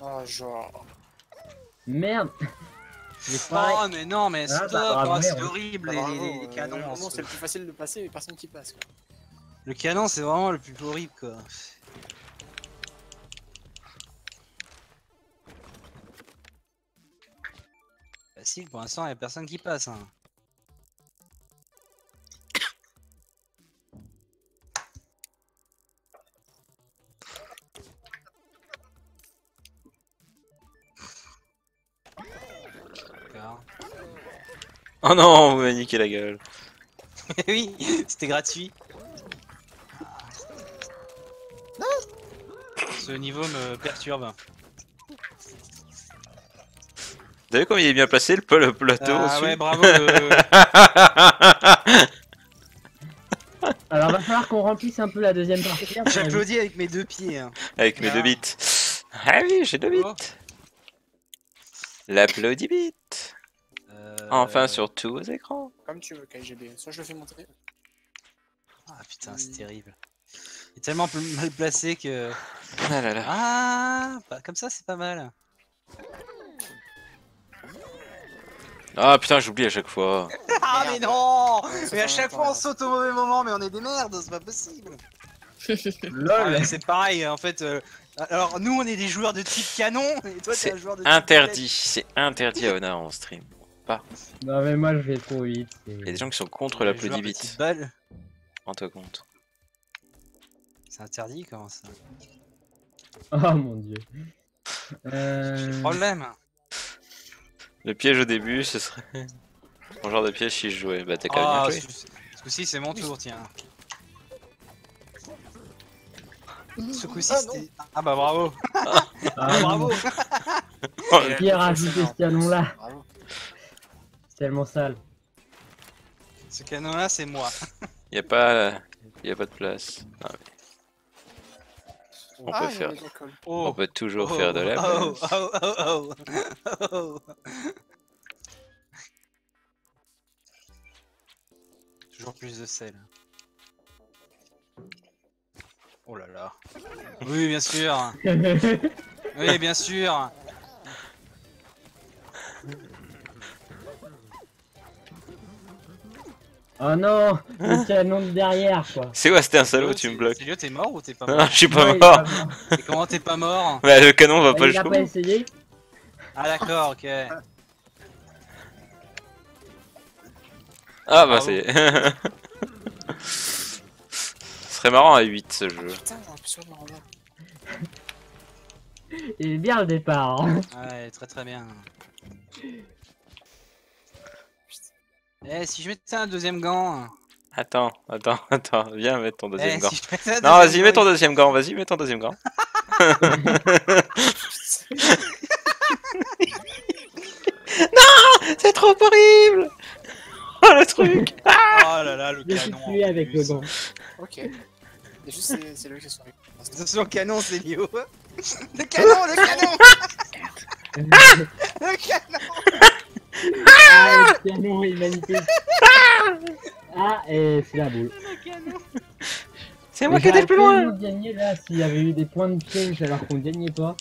Oh, genre. Merde. Oh, mais non, mais Ah, stop, bah, c'est horrible, Bah, les, bravo, les- les canons. c'est le plus facile de passer et personne qui passe. Quoi. Le canon, c'est vraiment le plus horrible, quoi. Facile, pour l'instant, il a personne qui passe. Hein. Oh non, vous m'avez niqué la gueule. oui, c'était gratuit. Ce niveau me perturbe. Vous avez comme il est bien placé le, le plateau Ah ouais, bravo. le- Alors va falloir qu'on remplisse un peu la deuxième partie. J'applaudis avec mes deux pieds. hein. Avec mes deux bits. Ah oui, j'ai deux bits. Oh. L'applaudibit. Euh, Enfin sur tous vos écrans. Comme tu veux, KGB. Soit je le fais monter. Ah putain, c'est terrible. Il est tellement mal placé que. Ah là là. Ah, pas- comme ça, c'est pas mal. Ah putain, j'oublie à chaque fois. Ah, mais non Mais à chaque fois, on saute au mauvais moment, mais on est des merdes, c'est pas possible. Ah, LOL. c'est pareil, en fait. euh, Alors, nous, on est des joueurs de type canon, et toi, t'es un joueur de type Interdit, c'est interdit à Honor en stream. Non mais moi je vais trop vite. Il y a des gens qui sont contre l'applaudibit. balle. Rends-toi compte. C'est interdit, comment ça Oh mon dieu. Euh... Problème. Le piège au début, ce serait. Mon genre de piège si je jouais. Bah t'as qu'à Ah, venir jouer. ce ce coup-ci, c'est mon tour, tiens. Ce coup-ci, Ah, c'était. Ah, bah bravo Ah, Bravo Oh, Et le- Qui a rajouté ce canon là Bravo. Tellement sale. Ce canon-là, c'est moi. y a pas. Y a pas de place. Ah, mais On ah, peut faire-. Oh. On peut toujours Oh, faire de la oh, place. oh, oh, oh, oh. Toujours plus de sel. Oh là là. Oui, bien sûr. Oui, bien sûr. oh non Le canon de derrière quoi. C'est quoi, c'était un salaud, tu me bloques. Sérieux, t'es mort ou t'es pas Non, mort je suis Ouais, pas mort. Et comment t'es pas mort Bah, le canon va pas Il a jusqu'au pas bout. essayé Ah d'accord, ok. Ah bah Bravo. c'est. Ce serait marrant à 8 ce jeu. Putain, j'aurais pu. Il est bien le départ. hein. Ouais, très très bien. Eh, si je mettais un deuxième gant. Attends, attends, attends, viens mettre ton Eh, deuxième gant. si je mettais un Non, vas-y, mets ton gant, deuxième gant, vas-y, mets ton deuxième gant. C'est trop horrible Oh le truc Oh là là, le Je suis canon. tué en avec plus. le gant. Ok. Et juste, c'est c'est qui Attention, canon, c'est Lio. Le canon, le canon, le canon. Ah, le canon est magnifique. Ah, et c'est la boule. C'est moi qui étais le plus loin tellement gagné là s'il y avait eu des points de piège alors qu'on gagnait pas.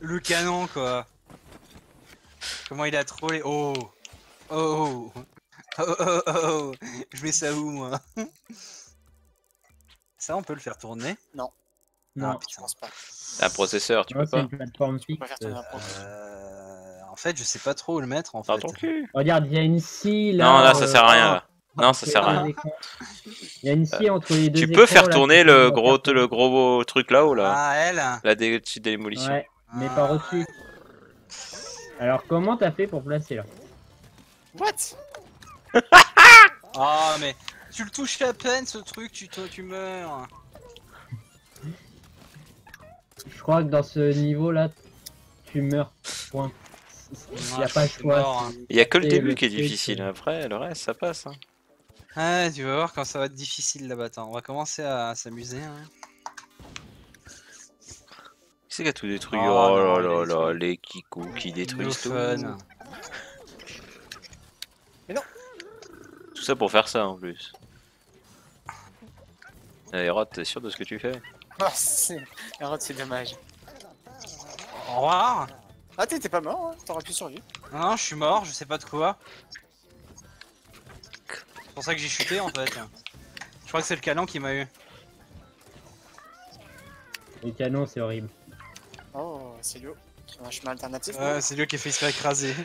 Le canon, quoi. Comment il a trollé. Oh. Oh. Oh, oh, oh, oh. Je mets ça où, moi? Ça, on peut le faire tourner? Non, Ah, Je putain. pense pas. Un processeur, tu moi peux pas. une plateforme On fixe. faire tourner un. Euh, fait, je sais pas trop où le mettre, en Dans fait. ton cul Regarde, il y a une scie là. Non, là ça euh, sert à rien là. Non, ça sert à rien. Il y a une scie entre les deux Tu peux écrans, faire tourner le gros, faire le gros truc là-haut là. Ah, elle La dé- démolition. Ouais, mais Ah. pas au-dessus. Alors comment t'as fait pour placer là? What? Ah, mais tu le touches à peine, ce truc, tu, te- tu meurs. Je crois que dans ce niveau là, tu meurs. Point. Il n'y a pas de choix. hein. Il y a que le début qui est difficile. euh, Après, le reste ça passe. hein. Ah, tu vas voir quand ça va être difficile là-bas. On va commencer à s'amuser. Hein. Qui c'est qui a tout détruit Oh, Oh, non, là là les là, les kikous qui détruisent tout. fun. Tout ça pour faire ça en plus. Allez, Rod, t'es sûr de ce que tu fais? Ah, c'est dommage. Au revoir. Ah, t'es t'es pas mort, hein. t'aurais pu survivre. Non, je suis mort, je sais pas de quoi. C'est pour ça que j'ai chuté en fait. Je crois que c'est le canon qui m'a eu. Les canons, c'est horrible. Oh, c'est Lio. Un chemin alternatif. Ouais, c'est lui qui a fait se faire écraser.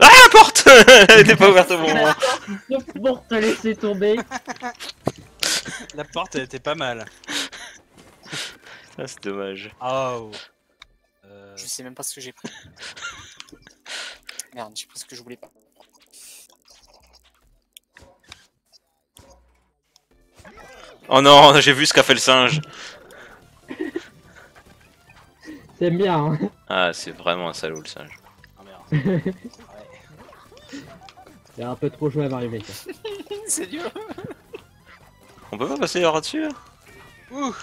Ah, la porte Elle était pas ouverte au bon moment. Pour te laisser tomber. La porte elle était pas mal. Ah, c'est dommage. Oh. Euh, Je sais même pas ce que j'ai pris. Merde, j'ai pris ce que je voulais pas. Oh non, j'ai vu ce qu'a fait le singe. T'aimes bien, hein Ah, c'est vraiment un salaud le singe. Oh merde. Il a un peu trop joué à Mario Maker. c'est Lio. On peut pas passer par dessus hein Ouh.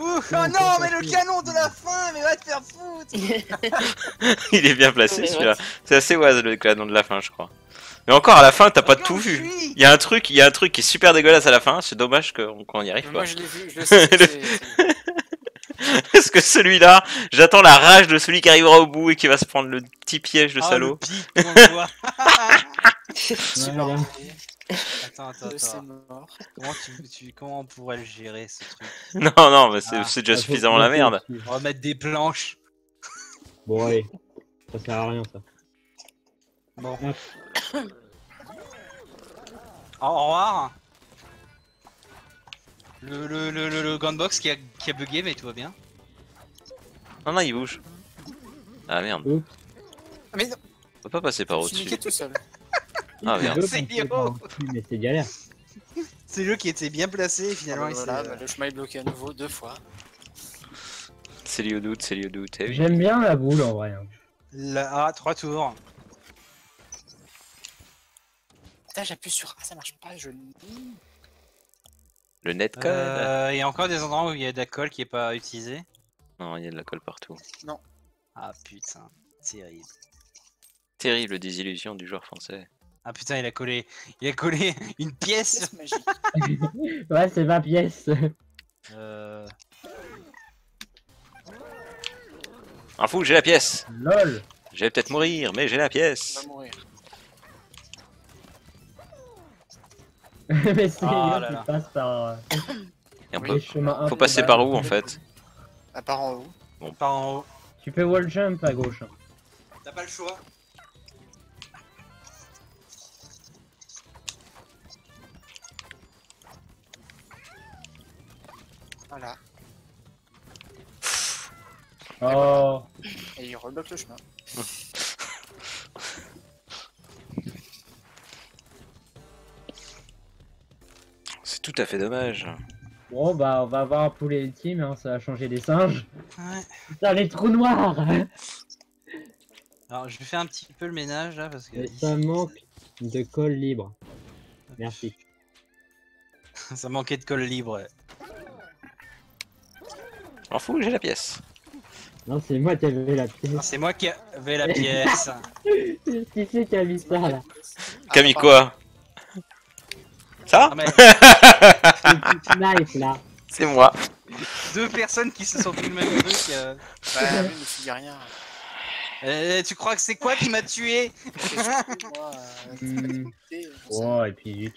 Ouh. Oh non, mais le canon de la fin, mais va te faire foutre Il est bien placé celui-là. C'est assez oise le canon de la fin, je crois. Mais encore à la fin, t'as pas tout vu. Il y a un truc, il y a un truc qui est super dégueulasse à la fin. C'est dommage qu'on qu'on y arrive Mais pas. Moi je l'ai vu, je le sais. Parce que celui-là, j'attends la rage de celui qui arrivera au bout et qui va se prendre le petit piège de Ah, salaud. le. Attends, attends, c'est attends. mort. Comment, tu, tu- comment on pourrait le gérer ce truc? Non, non, mais c'est Ah. déjà Ah, suffisamment la merde. On va mettre des planches. Bon, allez. Ça sert à rien, ça. Bon. Au revoir. Le, le, le, le, le gunbox qui a, qui a bugué, mais tout va bien. Non, non, il bouge. Ah merde, Ah, Mais non, on peut pas passer par au-dessus. niqué tout seul. Ah merde. C'est Mais galère. Le qui était bien placé et finalement Ah, il s'est. voilà, bah, le chemin est bloqué à nouveau deux fois. C'est lié au doute, c'est lié au doute. eh oui. J'aime bien la boule en vrai. Là, ah, trois tours. Putain, j'appuie sur A, ça marche pas, je. Le netcode Euh, Il y a encore des endroits où il y a de la colle qui est pas utilisée. Non, il y a de la colle partout. Ah putain, terrible. Terrible désillusion du joueur français. Ah putain, il a collé, il a collé une pièce. Magique. Ouais, c'est ma pièce. Euh... Un fou, j'ai la pièce. LOL. Je vais peut-être mourir, mais j'ai la pièce. mourir. mais c'est Ah Lio là qui là. passe par euh, Et on Oui, peut... les chemins Faut passer par où en fait À part en haut. Par en haut. Tu peux wall jump à gauche. hein. T'as pas le choix. Voilà. Oh. Et il rebloque le chemin. C'est tout à fait dommage. Bon bah on va avoir un poulet ultime, hein, ça va changer des singes. Ouais. Putain les trous noirs Alors je vais faire un petit peu le ménage là parce que Et ça manque de colle libre. Merci. ça manquait de colle libre. Ouais. M'en fous, j'ai la pièce. Non c'est moi qui avais la pièce. C'est moi qui avais la pièce. Qui c'est qui a mis ça là Ah, Camille pardon. quoi Ça Ah, mais Le petit knife là. C'est moi. deux personnes qui se sont pris le même truc. euh. Bah oui, mais tu dis rien. Euh, tu crois que c'est quoi qui m'a tué euh, Hmm. Oh et puis.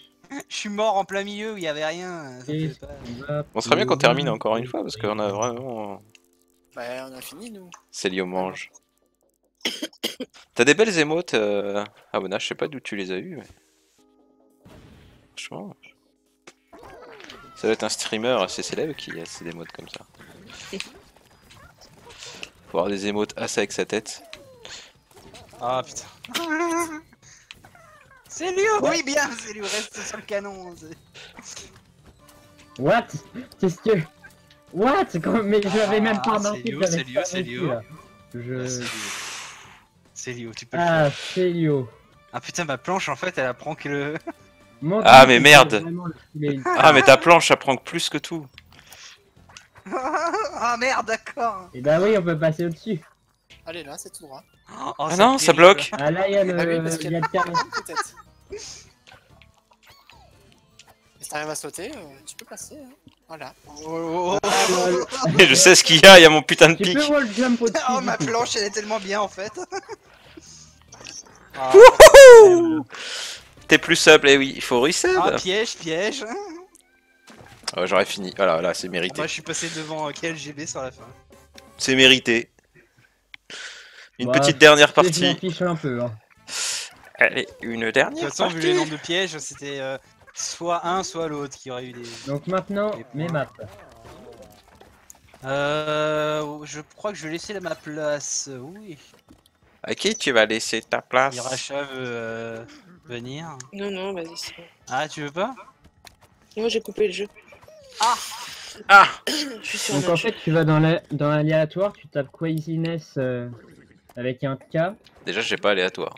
Je suis mort en plein milieu où il y avait rien. ça Et- fait pas- On serait bien qu'on termine encore une fois parce qu'on a vraiment. Bah, on a fini, nous. Célio mange. T'as des belles émotes, euh... Ah bon, je sais pas d'où tu les as eues, mais... Franchement... Ça doit être un streamer assez célèbre qui a ces émotes comme ça. Faut avoir des émotes assez avec sa tête. Ah putain. C'est lui Oui bien, c'est lui, reste sur le canon. c'est- What? Qu'est-ce que What? Mais je l'avais même pas Ah, remarqué. c'est Lio, c'est Lio, c'est Lio. là. Ah, c'est Je... Lio. C'est Lio, tu peux le Ah, faire. c'est Lio. Ah putain, ma planche en fait, elle apprend que le. Ah, mais merde. le. Ah mais ta planche, ça prend plus que tout. ah merde, d'accord. Et bah oui, on peut passer au-dessus. Allez, là, c'est tout droit. Oh, Ah c'est non, ça bloque Ah là, il y a le, Ah oui, parce il qu'il y a le. Peut-être. Et si t'arrives à sauter, euh, tu peux passer. hein. Voilà. Oh, oh, oh, Ah, je sais ce qu'il y a, il y a mon putain de pic. Oh, ma planche, elle est tellement bien en fait. Ah. T'es plus simple, eh oui, il faut reset. Ah, piège, piège. Ah, J'aurais fini. Voilà, là, c'est mérité. Moi, je suis passé devant euh, KLGB sur la fin. C'est mérité. Une Bah, petite dernière partie. fiche un peu. Hein. Allez, une De dernière toute façon, vu les nombres de pièges, c'était euh, soit un, soit l'autre qui aurait eu des. Donc maintenant, mes maps. Euh, je crois que je vais laisser ma place. Oui. À qui tu vas laisser ta place Iracha veut euh, venir. Non, non, vas-y. Ah, tu veux pas? Moi, j'ai coupé le jeu. Ah Je suis sur Donc en jeu. fait, tu vas dans la- dans l'aléatoire, tu tapes Craziness euh, avec un K. Déjà, j'ai pas aléatoire.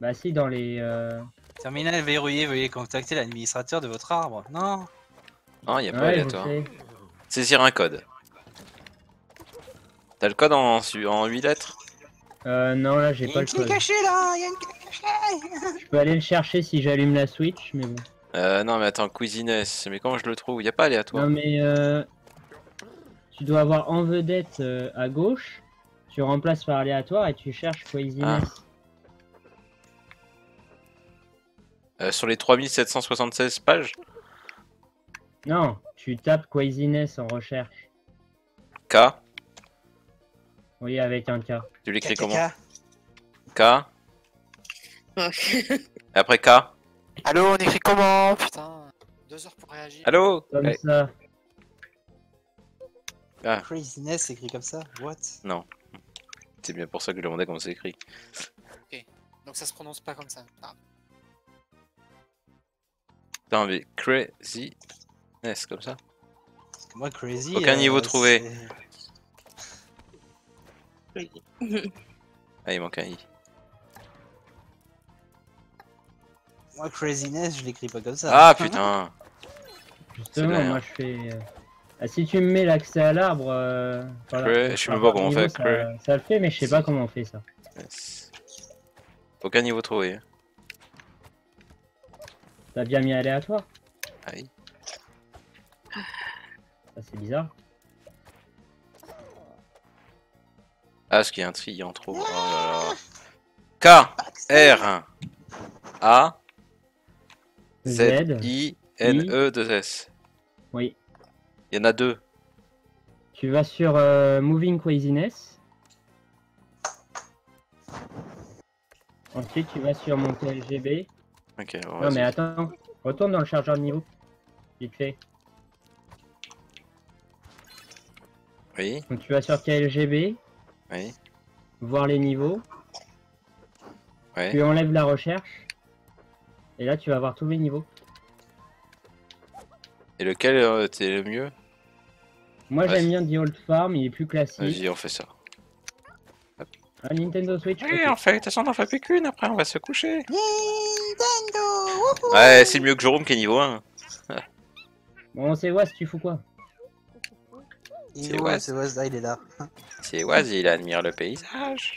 Bah si, dans les... euh, Terminal verrouillé, veuillez contacter l'administrateur de votre arbre. Non. Non, y a pas Ouais, aléatoire. sais. Saisir un code. T'as le code en, en 8 lettres Euh, non, là, j'ai Il y a pas une le clé code. cachée là Il y a une clé cachée Je peux aller le chercher si j'allume la Switch, mais bon. Euh, non, mais attends, Cuisiness. Mais comment je le trouve? Y a pas aléatoire. Non, mais euh, tu dois avoir en vedette euh, à gauche, tu remplaces par aléatoire et tu cherches Craziness. Euh, sur les 3776 pages Non, tu tapes Craziness en recherche. K Oui, avec un K. Tu l'écris comment K Ouais. Après K Allô, on écrit comment? Putain, deux heures pour réagir. Allô Comme ça. Craziness c'est écrit comme ça? What? C'est bien pour ça que je demandais comment c'est écrit. Donc ça se prononce pas comme ça. Ah, Putain, mais Craziness, comme ça Parce que moi, crazy. Aucun euh, niveau trouvé. c'est- Ah, il manque un I. Moi, craziness, je l'écris pas comme ça. Ah putain Justement, moi je fais. euh, ah, si tu me mets l'accès à l'arbre. euh, voilà, Cra- pour je sais même pas comment on fait, Ça, cra- ça le fait, mais je sais pas comment on fait ça. Yes. Aucun niveau trouvé. T'as bien mis aléatoire Ah oui. Ça c'est bizarre. Ah, parce qu'il y a un tri en trop. Oh là là. K R A Z Z. I N E 2 S. Oui. Il y en a deux. Tu vas sur euh, Moving Craziness. Ensuite, tu vas sur mon TLGB. Ok, Non, mais attends. Retourne dans le chargeur de niveau. Vite fait. Oui, Donc, tu vas sur KLGB, oui, voir les niveaux. ouais. Tu enlèves la recherche. Et là, tu vas voir tous les niveaux. Et lequel euh, t'es le mieux? Moi, Ouais. j'aime bien The Old Farm, il est plus classique. Vas-y, on fait ça. Ah, Nintendo Switch Oui, on fait, de toute façon, on en fait plus qu'une, après on va se coucher. Nintendo Ouais, c'est mieux que Jérôme qui est niveau 1. Bon, c'est Waz, tu fous quoi C'est Waz. C'est Waz, ah, il est là. C'est Oise, il admire le paysage.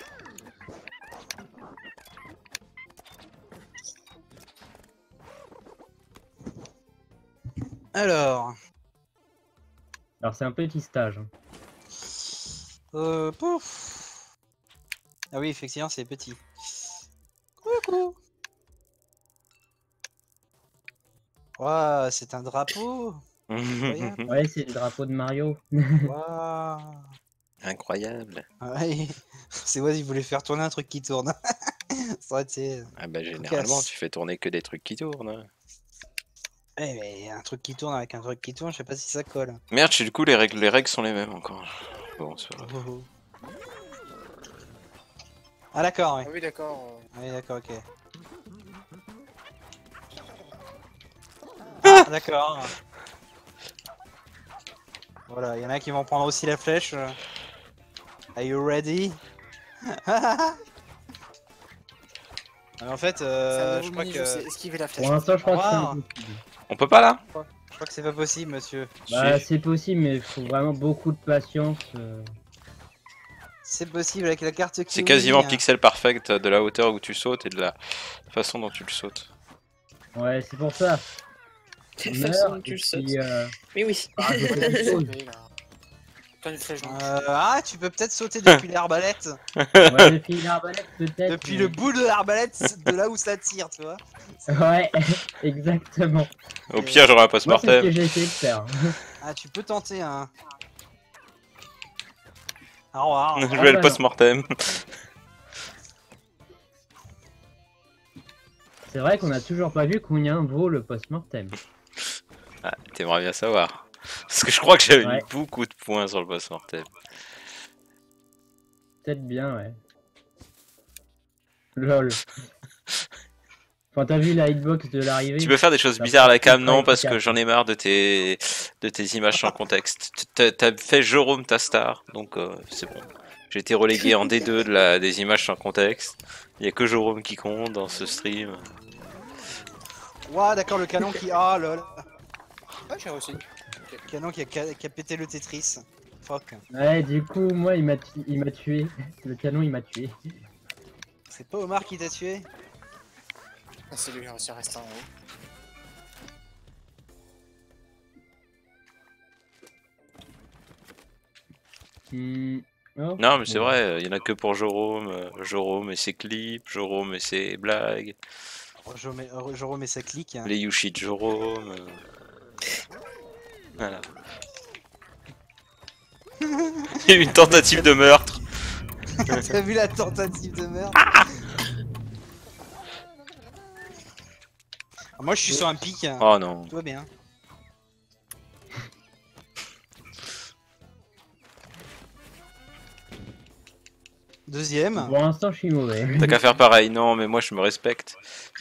Alors, Alors, c'est un petit stage. hein. euh, pouf. Ah oui, effectivement, c'est petit. Coucou. Waouh, c'est un drapeau. Ouais, c'est le drapeau de Mario. Waouh. Incroyable. Ouais, c'est Waz, il voulait faire tourner un truc qui tourne. Ça aurait été. Ah bah généralement tu fais tourner que des trucs qui tournent. Ouais, mais un truc qui tourne avec un truc qui tourne, je sais pas si ça colle. Merde, le coup les règles, les règles sont les mêmes encore. Bon, c'est pas grave. Ah d'accord, ouais. Ah oui, d'accord. euh, Oui, d'accord, ok. Ah, d'accord. Voilà, il y en a qui vont prendre aussi la flèche. Are you ready? Ah, mais En fait, euh, je crois que c'est esquiver la flèche. Pour l'instant, je crois que c'est. On peut pas là? Je crois que c'est pas possible, monsieur. Bah, c'est possible, mais il faut vraiment beaucoup de patience. euh. C'est possible avec la carte C'est Kiwi, quasiment hein. pixel perfect de la hauteur où tu sautes et de la façon dont tu le sautes. Ouais, c'est pour ça. C'est la façon dont tu le sautes. euh, Mais oui. ah, Euh, ah, tu peux peut-être sauter depuis l'arbalète. Ouais, depuis l'arbalète peut-être. Depuis mais- le bout de l'arbalète, de là où ça tire, tu vois. Ouais, exactement. Au pire, j'aurai un Moi, c'est ce que j'ai essayé de faire. Ah, tu peux tenter, hein. Au revoir. Je Ah, le bah post-mortem. C'est vrai qu'on a toujours pas vu combien vaut le post-mortem. Ah, T'aimerais bien savoir. Parce que je crois que j'avais Ouais. mis beaucoup de points sur le post-mortem. Peut-être bien, ouais. Lol. Quand t'as vu la hitbox de l'arrivée. Tu peux faire des choses bizarres à la cam, non, parce que j'en ai marre de tes, de tes images sans contexte. T'as fait Jérôme ta star, donc euh, c'est bon. J'ai été relégué en D2 de la, des images sans contexte. Il y a que Jérôme qui compte dans ce stream. Ouah, d'accord, le canon qui. Ah, lol. Ah, j'ai réussi. Le canon qui a, qui a pété le Tetris. Fuck. Ouais, du coup, moi, il m'a tu- il m'a tué. Le canon, il m'a tué. C'est pas Omar qui t'a tué? Ah, c'est lui qui a réussi à rester en haut. Hmm, oh, Non, mais c'est vrai, il y en a que pour Jérôme. euh, Jérôme et ses clips, Jérôme et ses blagues, Jérôme et- euh, sa clique. les Yushi de Jérôme. euh. Voilà. Il y a eu une tentative de meurtre. T'as vu la tentative de meurtre? Ah, Moi, je suis sur un pic. hein. Oh non. Tout va bien. Deuxième. Pour l'instant, je suis mauvais. T'as qu'à faire pareil. Non, mais moi je me respecte.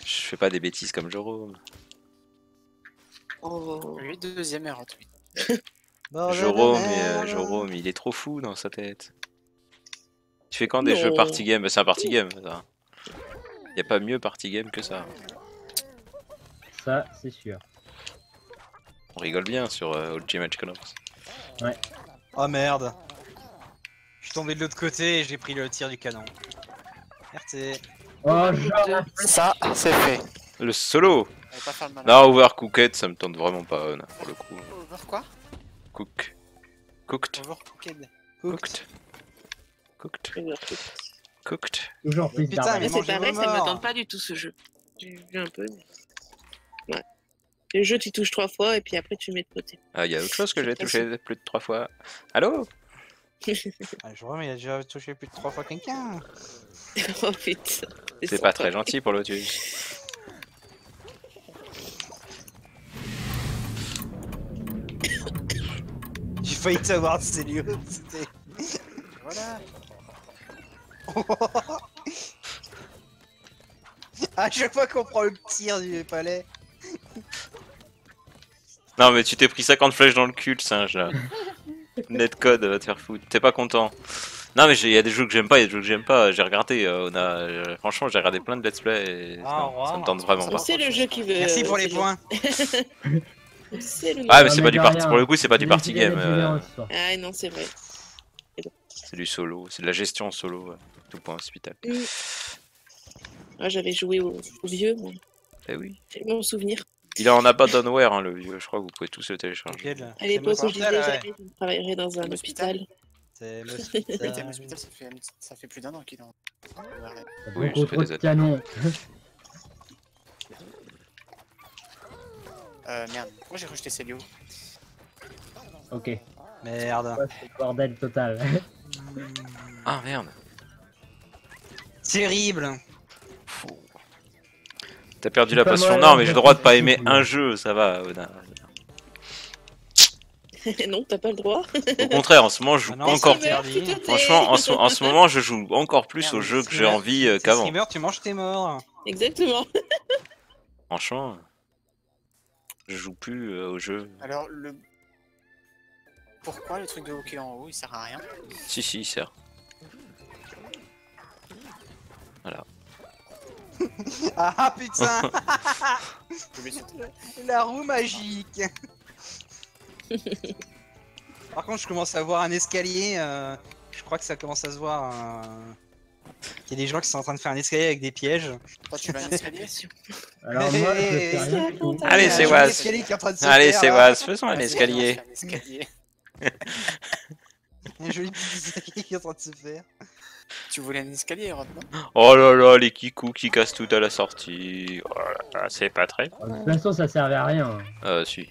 Je fais pas des bêtises comme Jérôme. Oh. Lui, deuxième erreur. et, merde. euh, Jérôme, il est trop fou dans sa tête. Tu fais quand des Non. jeux party game? Bah, C'est un party game, ça. Y a pas mieux party game que ça. Ça, c'est sûr. On rigole bien sur euh, Ultimate Colors. Oh merde. Je suis tombé de l'autre côté et j'ai pris le tir du canon. Merci. Oh, genre, Ça, c'est fait. Le solo. Non, Overcooked, ça me tente vraiment pas, euh, pour le coup. Over quoi? Cook. Cooked. Overcooked. Cooked. Cooked. Cooked. toujours plus Putain, mais c'est pareil, ça me tente pas du tout ce jeu. J'ai vu un peu. mais- Ouais. Le jeu, tu touches trois fois et puis après tu mets de côté. Ah, y a autre chose que j'ai touché plus de trois fois. Allô Ah, Jérôme, il a déjà touché plus de trois fois quelqu'un. oh putain. C'est pas très gentil pour Lotus. J'ai failli t'avoir, Célio. C'était. Voilà. à chaque fois qu'on prend le tir du palais. Non, mais tu t'es pris 50 flèches dans le cul, le singe là. Netcode va te faire foutre. T'es pas content. Non, mais il y a des jeux que j'aime pas, il y a des jeux que j'aime pas. J'ai regardé, euh, on a, euh, franchement, j'ai regardé plein de let's play et Ah, non, ça me tente vraiment pas. C'est le jeu qui veut. Merci pour les points. le-. Ah, mais c'est pas du rien. pour le coup, c'est pas du party game. euh. Ah non, c'est vrai. c'est du solo, c'est de la gestion solo, tout point hospital. Moi, j'avais joué au, au vieux, moi. Eh oui. C'est mon souvenir. Il est en abandonware, hein, le vieux, je crois que vous pouvez tous le télécharger. À l'époque où je disais ouais. jamais je travaillerais dans un hôpital. C'est l'hôpital. ça fait, ça fait plus d'un an qu'il est en. T'as Oui, fait trop des canons. Euh, merde. Pourquoi j'ai rejeté Célio Ok. Merde. C'est le bordel total. Ah merde. Terrible. T'as perdu la pas passion. Non, mais j'ai le droit de pas aimer un jeu, ça va. Oda. non, t'as pas le droit. Au contraire, en ce moment, je joue Ah non, encore. interdit. Franchement, en ce, en ce moment, je joue encore plus Merde, aux jeux que si j'ai envie euh, si qu'avant. streamer, tu manges tes morts. Exactement. Franchement, je joue plus euh, aux jeux. Alors, le. Pourquoi le truc de hockey en haut il sert à rien? Si, si, il sert. Ah putain, vais sauter. la roue magique. Par contre, je commence à voir un escalier. euh, je crois que ça commence à se voir. euh, Il y a des gens qui sont en train de faire un escalier avec des pièges. Toi, tu vas un escalier Alors moi, je fais rien du tout. Allez, c'est Waz. escalier qui est en train de se Allez, c'est là. Waz, faisons un escalier. on va faire un escalier. Il y a un joli petit escalier qui est en train de se faire. Tu voulais un escalier, Rod, non? Oh là là, les kikous qui cassent tout à la sortie. Oh là là, c'est pas très. De toute façon, ça servait à rien. Euh, si. Il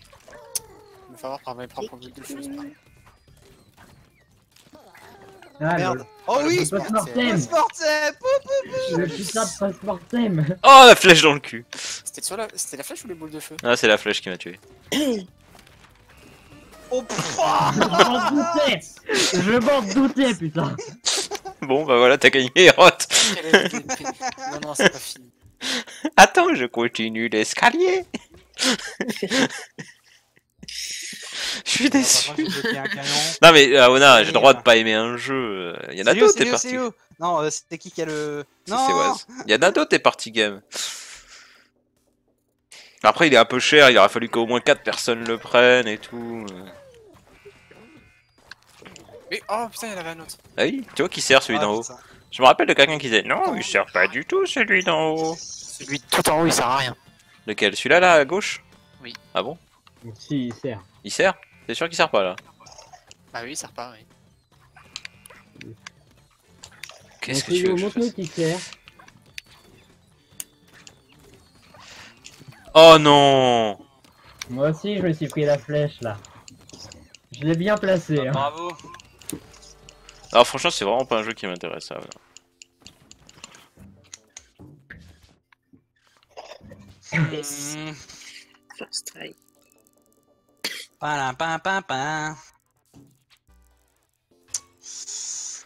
va falloir prendre mes propres boules de feu. c'est pas grave. Ah, Merde. le- Oh oui le post-mortem Post-mortem Le putain de post-mortem Oh, la flèche dans le cul. C'était la... C'était la flèche ou les boules de feu? Ah, c'est la flèche qui m'a tué. Oh pff, Je m'en doutais Je m'en doutais, putain Bon, bah voilà, t'as gagné, Rot. Quelle est l'idée Non, non, c'est pas fini. Attends, je continue l'escalier. Je suis déçu. Non mais Aona, j'ai le droit de pas aimer un jeu. Il y en a d'autres, t'es parti. Non, euh, c'était qui qui a le... Non c'est Waz. Il y en a d'autres, t'es parti game. Après, il est un peu cher, il aurait fallu qu'au moins 4 personnes le prennent et tout. Mais oh putain, il y en avait un autre. Ah oui, tu vois qui sert celui Ah, d'en haut. Je me rappelle de quelqu'un qui disait non, il sert pas du tout celui d'en haut. Celui tout en haut, il sert à rien. Lequel? Celui-là là à gauche? Oui. Ah bon? Si, il sert. Il sert? T'es sûr qu'il sert pas là? Bah oui, il sert pas, oui. Qu'est-ce que tu veux que je montre-nous fasse? qui sert. Oh non Moi aussi, je me suis pris la flèche, là. Je l'ai bien placé, Ah, hein. Bravo Alors franchement, c'est vraiment pas un jeu qui m'intéresse ça. voilà. Mmh. First try.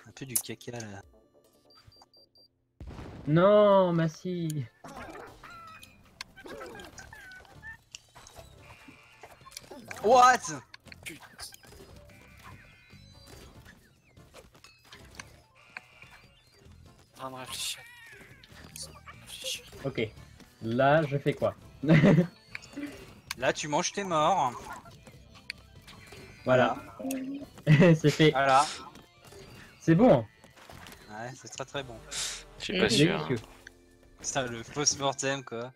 Un peu du caca là. Non, Massi What? Train de réfléchir. Réfléchir. Ok. Là, je fais quoi? Là, tu manges tes morts. Voilà. c'est fait. Voilà. C'est bon. Ouais, c'est très très bon. Je suis pas sûr. Putain, le post-mortem quoi.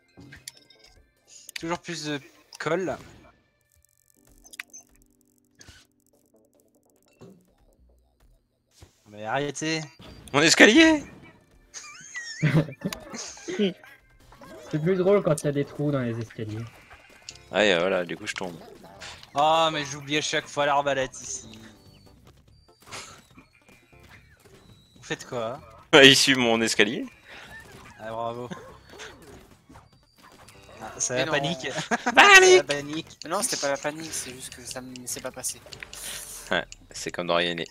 Toujours plus de colle. Mais arrêtez Mon escalier C'est plus drôle quand il y a des trous dans les escaliers. Ah et voilà, du coup je tombe. Oh, mais j'oublie à chaque fois l'arbalète ici. Vous faites quoi Il suit mon escalier Ah, bravo. Ah, c'est la non. panique. Panique non, c'était pas la panique, c'est juste que ça me s'est pas passé. C'est comme dans Ryanair.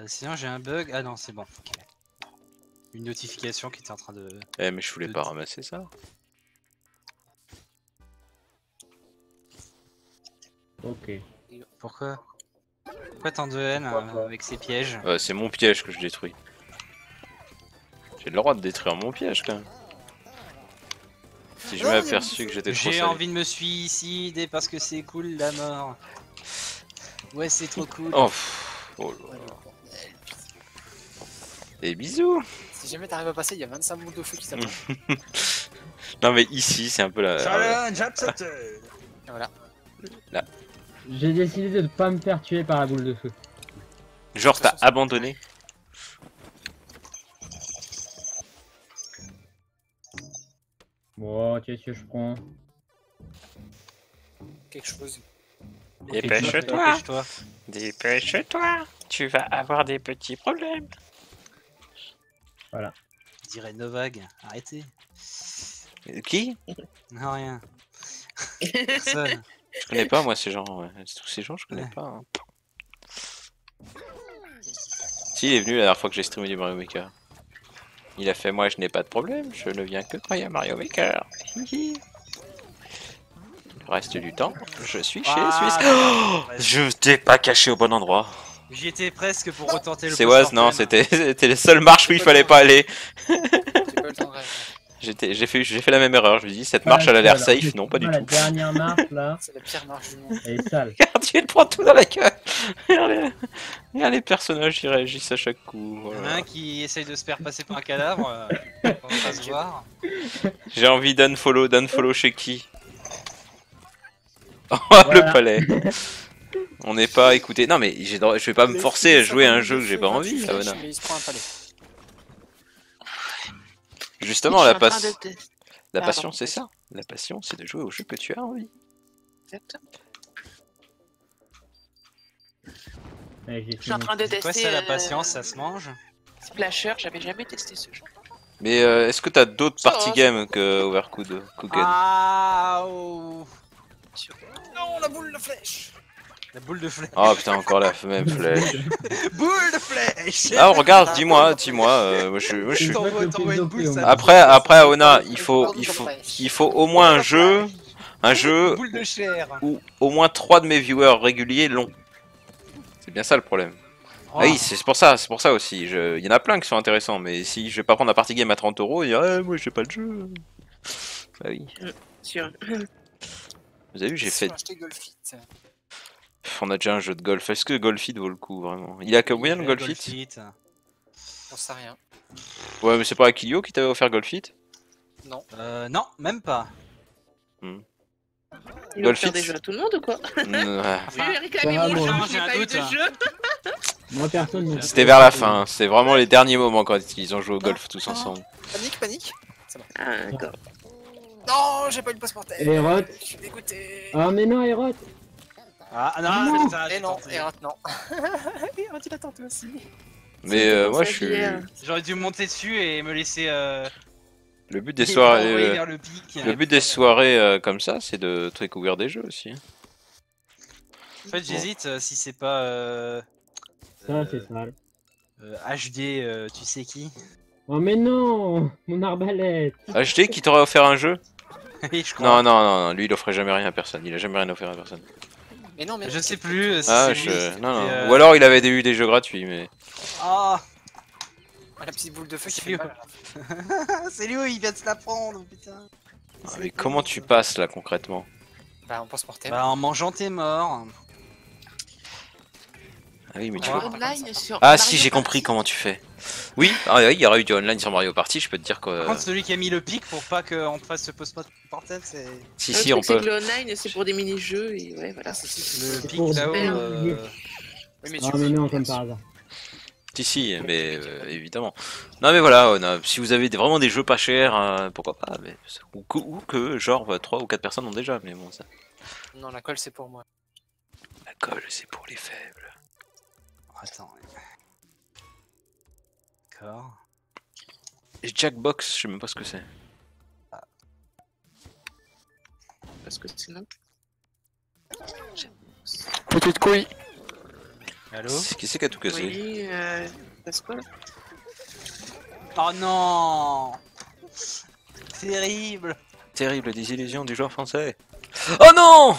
Euh, sinon, j'ai un bug. Ah non, c'est bon. ok. Une notification qui était en train de. Eh mais je voulais De- pas ramasser ça. Ok. Pourquoi? Pourquoi tant de haine euh, avec ces pièges? Euh, c'est mon piège que je détruis. J'ai le droit de détruire mon piège quand même. Si je m'ai aperçu que j'étais trop J'ai envie de me suicider parce que c'est cool la mort. Ouais, c'est trop cool. Oh, pff, oh là Des bisous Si jamais t'arrives à passer, il y a 25 boules de feu qui s'attendent. Non mais ici c'est un peu la... Challenge. Et voilà. J'ai décidé de ne pas me faire tuer par la boule de feu. Genre t'as abandonné Bon, qu'est-ce que je prends Quelque chose. Dépêche-toi Dépêche-toi. Dépêche-toi Tu vas avoir des petits problèmes Je dirais Novag. Arrêtez. Qui? Non, rien. Personne. Je connais pas moi ces gens, ouais. tous ces gens je connais Ouais. pas. hein. Si il est venu la dernière fois que j'ai streamé du Mario Maker. Il a fait moi je n'ai pas de problème, je ne viens que quand il y a Mario Maker. Hihi. Le reste du temps, je suis chez Ah, Suisse. Oh je t'ai pas caché au bon endroit. J'y étais presque pour retenter le C'est Waz, non, c'était c'était les seules marches où il fallait pas aller. J'ai fait, j'ai fait la même erreur. Je me dis cette marche elle a l'air safe, non pas du La tout. dernière marche, là, C'est la pire marche du monde. elle est sale. Regarde, tu te prends tout dans la gueule. Regarde les, personnages, ils réagissent à chaque coup. Il y en a un qui essaye de se faire passer pour un cadavre. euh, on va se voir. J'ai envie d'unfollow, d'unfollow chez qui? Oh Voilà. le palais. On n'est pas écouté. Non, mais j'ai droit- je vais pas me forcer à jouer à un jeu que j'ai pas envie. Justement, la, pas- de tester. la passion, c'est ça. La passion, c'est de jouer au jeu que tu as envie. Exactement. Je suis en train de C'est quoi tester. ça la euh, patience Ça se mange Splasher, j'avais jamais testé ce jeu. Mais euh, est-ce que t'as d'autres party games que Overcooked Cooked Ah oh. Non, la boule de flèche La boule de flèche. Oh putain, encore la même flèche. Boule de flèche Ah, regarde, dis-moi, dis-moi. euh, moi, je, moi, je suis- une boule, ça-. Après, après, Aona, il faut, il faut, il faut au moins un jeu, un jeu Boule de chair. où au moins trois de mes viewers réguliers l'ont. C'est bien ça le problème. Ah oui, c'est pour ça, c'est pour ça aussi. Je- Il y en a plein qui sont intéressants, mais si je vais pas prendre un party game à 30 euros, il y a, ah, moi j'ai pas le jeu. Bah oui. Sûr. Vous avez vu, j'ai fait. On Golfit. A déjà un jeu de golf. Est-ce que Golfit vaut le coup vraiment? Il a combien le Golfit On sait rien. Ouais, mais c'est pas Akilio qui t'avait offert Golfit Euh, non, même pas. Ils vont Golfit. faire des jeux à tout le monde ou quoi? J'ai réclamé Ah, mon bon. jeu, J'ai pas eu de hein. jeu. Moi, personne non. C'était vers la fin, c'était vraiment les derniers moments quand ils ont joué au golf tous ensemble. Panique, panique. Ah, d'accord. Non, j'ai pas eu le. Erot. Je suis dégoûté. Ah, mais non, Erot Ah Non. non, ça, Et non, tenté. Il a tenté aussi. Mais euh, moi ça, je suis. J'aurais dû monter dessus et me laisser. Euh, Le but des et soirées. euh, le pic. Le but des soirées euh, comme ça, c'est de découvrir des jeux aussi. hein. En fait, j'hésite euh, si c'est pas. Euh, Ça, euh, c'est sale. euh, HD, euh, tu sais qui Oh, mais non Mon arbalète HD qui t'aurait offert un jeu? Oui, je crois. Non, non, non, non, lui il offrait jamais rien à personne. Il a jamais rien offert à personne. Mais non, mais. Je sais plus si Ah, c'est je... lui, non, non. c'était, euh, Ou alors il avait eu des jeux gratuits, mais. Ah, Ah, la petite boule de feu qui C'est fait lui. mal. c'est lui, il vient de se la prendre, putain. Ah, mais comment tu passes là concrètement? Bah, on post-mortem. Bah, en mangeant tes morts. Ah oui, mais tu vois. Sur Ah Mario si, j'ai compris comment tu fais. Oui, ah, oui, il y aurait eu du online sur Mario Party, je peux te dire que. Par contre, celui qui a mis le pic pour pas qu'on te fasse ce post-mortem, c'est. Si, Le si, on peut. que le online, c'est pour des mini-jeux et ouais, voilà. Le pic là-haut. euh. Oui, mais Ah, mais non, comme par hasard. Si, si, mais euh, évidemment. Non, mais voilà, on a- si vous avez des- vraiment des jeux pas chers, euh, pourquoi pas. Mais... Ou, que, ou que, genre, 3 ou 4 personnes ont déjà, mais bon, ça. Non, la colle, c'est pour moi. La colle, c'est pour les faibles. Attends. D'accord. Et Jackbox, je sais même pas ce que c'est. Parce que sinon. Petite couille. Allô C'est- Qui c'est qui a tout cassé Oui, euh. Parce que. Oh non Terrible Terrible désillusion du joueur français. Oh non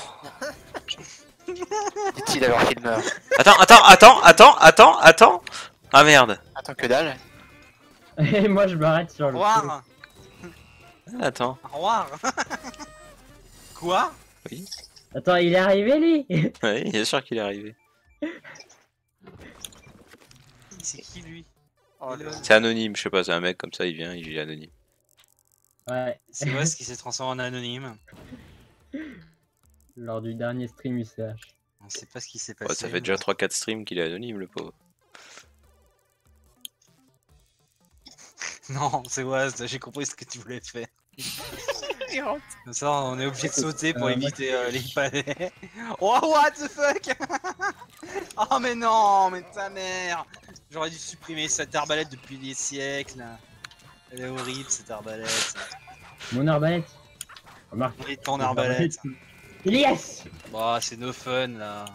Dit-il alors qu'il meurt. Attends, attends, attends, attends, attends, attends Ah merde Attends que dalle. Et moi, je m'arrête sur le. revoir Ah, Attends. Revoir Quoi Attends, il est arrivé, lui Oui, bien sûr qu'il est arrivé. C'est qui lui Oh, C'est anonyme, je sais pas, c'est un mec comme ça, il vient, il est anonyme. Ouais, C'est moi ce qui s'est transformé en anonyme. Lors du dernier stream UCH. On sait pas ce qui s'est Ouais, passé. ça fait déjà 3-4 streams qu'il est anonyme, le pauvre. Non, c'est Waz, j'ai compris ce que tu voulais faire. Comme ça, on est obligé de sauter pour Euh, éviter euh, les palais. Oh, what the fuck? Oh, mais non, mais ta mère J'aurais dû supprimer cette arbalète depuis des siècles. Elle est horrible, cette arbalète. Mon arbalète Remarque. Et ton arbalète. Yes Bah, c'est no fun, là.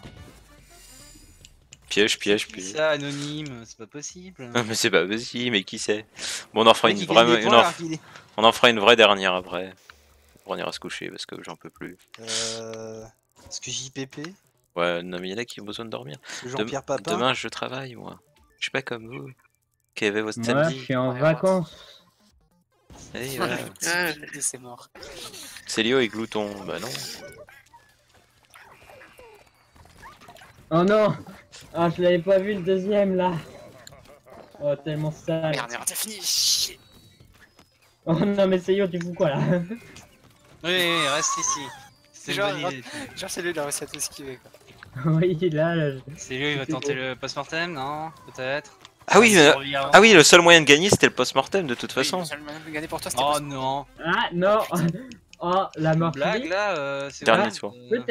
Piège, piège, piège. ça, anonyme C'est pas possible. Ah, mais c'est pas possible, mais qui sait Bon, on en fera une vraie, une points, est- on en fera une vraie dernière après. On ira se coucher parce que j'en peux plus. Euh... Est-ce que JPP Ouais, non mais il y en a qui ont besoin de dormir. Papin? Demain je travaille moi. Je suis pas comme vous. Quel est votre Moi, je samedi suis en Ouais, vacances. Eh, voilà. Ah, Et c'est mort. Célio et Glouton, bah non. Oh non Ah, je l'avais pas vu le deuxième, là Oh, tellement sale Merde, merde, t'as fini. Chier. Oh non, mais Seyo, tu fous quoi, là? Oui, oui, reste ici. C'est Genre, c'est lui, il a réussi à t'esquiver, quoi. oui, là, là. je- C'est lui, il va C'est tenter beau. le post-mortem, non? Peut-être Ah oui, avant. ah oui, le seul moyen de gagner c'était le post-mortem de toute façon. Le seul moyen de gagner pour toi, c'était Oh non Ah, non Oh, la mort Blague là, euh, c'est Dernier tour. euh,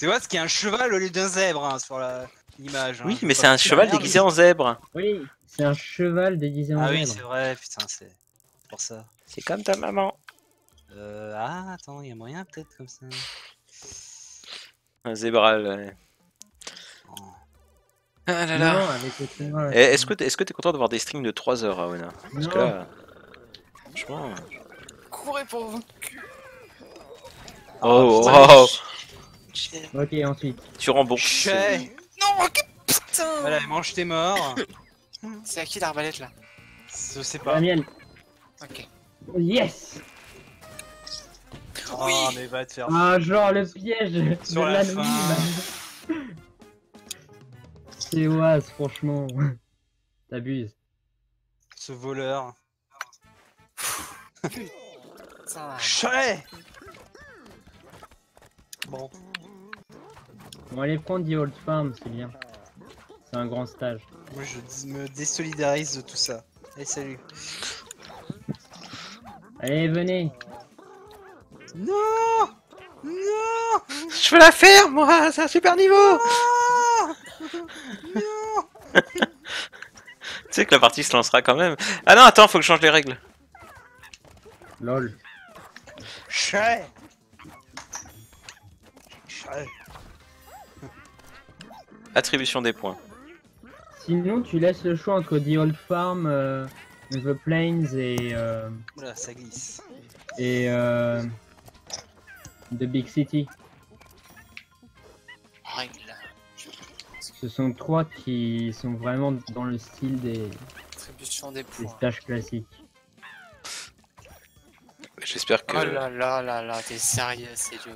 C'est Watt qui a un cheval au lieu d'un zèbre hein, sur la- l'image. hein. Oui, mais c'est un cheval merde. déguisé en zèbre. Oui, c'est un cheval déguisé en Ah oui, zèbre. c'est vrai, putain, c'est pour ça. C'est comme ta maman. Euh, ah, attends, il y a moyen peut-être comme ça. Un zébral. ouais. Oh. Ah là là. Eh, Est-ce que t'es est-ce que t'es content d'avoir des streams de 3 heures, Aona Parce que Non. là. Franchement. Courez pour vous. Oh, putain, oh, Ok, ensuite. tu rembourses. Non, que putain Voilà, mange tes morts. C'est à qui l'arbalète là Je sais La pas. mienne. Ok. Yes Oh, Oui. mais va te faire. Ah, genre le piège Sur de la l'anonyme. C'est oise, franchement. T'abuses. Ce voleur. Putain. Chais Bon, On va aller prendre The Old Farm, c'est bien. C'est un grand stage. moi je me désolidarise de tout ça. Et salut. Allez, venez Non Non Je veux la faire, moi C'est un super niveau Tu sais que la partie se lancera quand même. Ah non, attends, faut que je change les règles. LOL. Chais Attribution des points. Sinon, tu laisses le choix entre The Old Farm, euh, The Plains et, euh, Oula, ça glisse. et euh, The Big City. Règle. Ce sont trois qui sont vraiment dans le style des, Attribution des des points. stages classiques. J'espère que. Oh là là là là, t'es sérieux, c'est du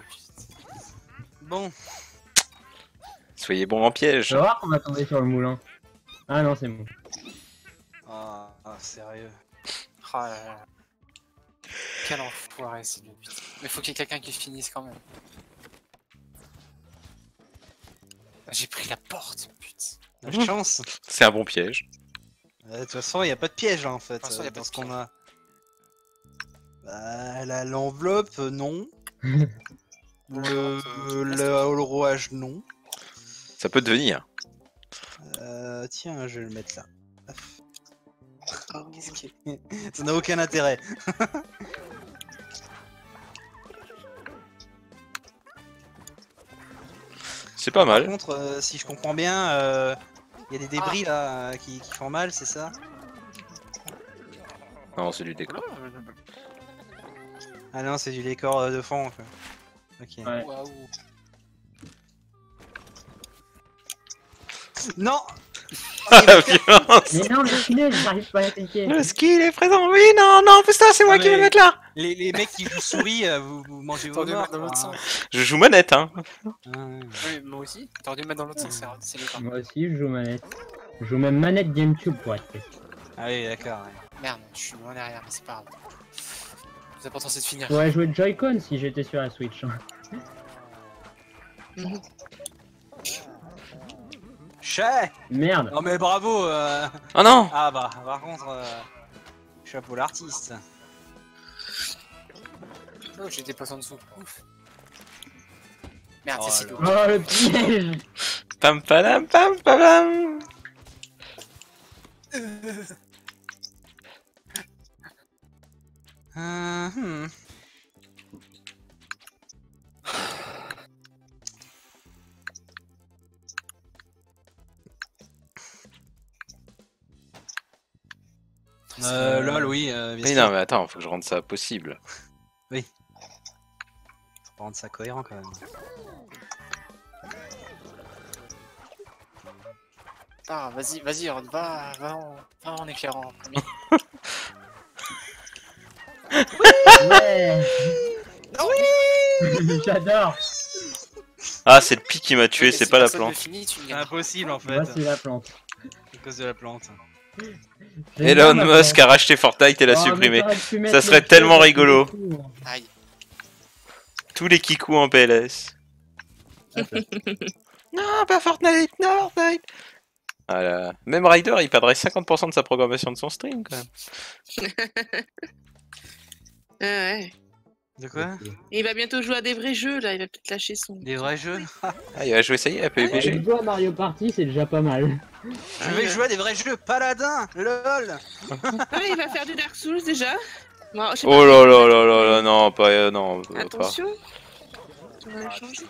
Bon, Soyez bons en piège. Je voir qu'on tomber sur le moulin. Ah non, c'est bon. ah, ah, sérieux. Oh là là. Quel enfoiré, c'est du putain. Mais faut qu'il y ait quelqu'un qui finisse quand même. J'ai pris la porte, putain. La Mmh. chance. C'est un bon piège. Euh, De toute façon, il n'y a pas de piège hein, en fait toute façon, y a euh, pas dans de ce qu'on a. Bah, la- l'enveloppe, euh, non. Le, le, le rouage, non. Ça peut devenir. Euh, tiens, je vais le mettre là. Ça n'a aucun intérêt. C'est pas Par mal. contre, euh, si je comprends bien, euh, il y a des débris là euh, qui, qui font mal, c'est ça? Non, c'est du décor. Ah non, c'est du décor euh, de fond. Quoi. Ok. Ouais. Waouh. Non Ah, la violence Mais non, le tunnel, j'arrive pas à. Le ski, il est présent Oui, non, non, putain, c'est moi qui vais mettre là les, les mecs qui jouent souris, euh, vous, vous mangez vos morts. dans l'autre sens. Je joue manette, hein. hein. Oui, moi aussi. T'aurais dû mettre dans l'autre sens, c'est- le cas. Moi aussi, je joue manette. Je joue même manette GameCube pour être précis. Ah oui, d'accord. ouais. Merde, je suis loin derrière, mais c'est pas grave. Le plus important, c'est de finir. J'aurais joué Joy-Con si j'étais sur la Switch. Chais Merde. Non mais bravo euh. Oh non Ah bah, par contre, euh, chapeau l'artiste. Oh, j'ai des passes en dessous. Ouf. Merde, Oh c'est si. Oh, le piège Pam padam pam padam Euh, Euh, lol, oui, euh, Mais non, mais attends, faut que je rende ça possible. Faut rendre ça cohérent quand même. Ah, vas-y, vas-y, va, va en, va en éclairant. Ouais J'adore Ah, c'est le pic qui m'a tué, c'est pas la plante. Fini, impossible en fait, c'est la plante. à cause de la plante. Elon Musk a racheté Fortnite et l'a. Oh, mais supprimé. Ça serait le tellement rigolo. Aïe. Tous les kikous en PLS. Non, pas Fortnite, non, Fortnite. Voilà. Même Ryder, il perdrait 50% de sa programmation de son stream quand même. Ah ouais. De quoi Et il va bientôt jouer à des vrais jeux là, il va peut-être lâcher son. Des vrais jeux Ah, il va jouer, ça y est, à Je PUBG. joue à Mario Party, c'est déjà pas mal. Je vais jouer à des vrais jeux, paladin, lol Ah, il va faire du Dark Souls déjà. Bon, je sais Oh là là là là là, non, pas, euh, non, pas. Attention. On va le changer.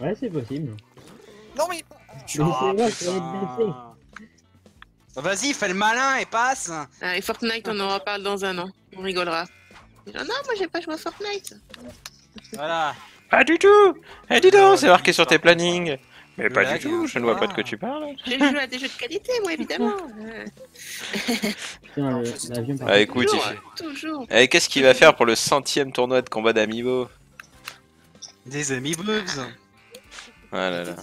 Ouais, c'est possible. Non mais Mais c'est vrai, ça va être blessé. Bah, Vas-y, fais le malin et passe Ah, et Fortnite, on en reparle dans un an. On rigolera. Il dit, non, moi j'ai pas joué à Fortnite. Voilà. Pas du tout Eh, dis donc, c'est marqué sur tes plannings Mais pas du tout, je ne vois pas de ah. quoi tu parles. J'ai joué à des jeux de qualité, moi évidemment. Euh, Putain, l'avion. Ah, écoute, il toujours, fait- toujours. Eh, qu'est-ce qu'il va faire pour le centième tournoi de combat d'Amiibo Des amis boobs Ah là là.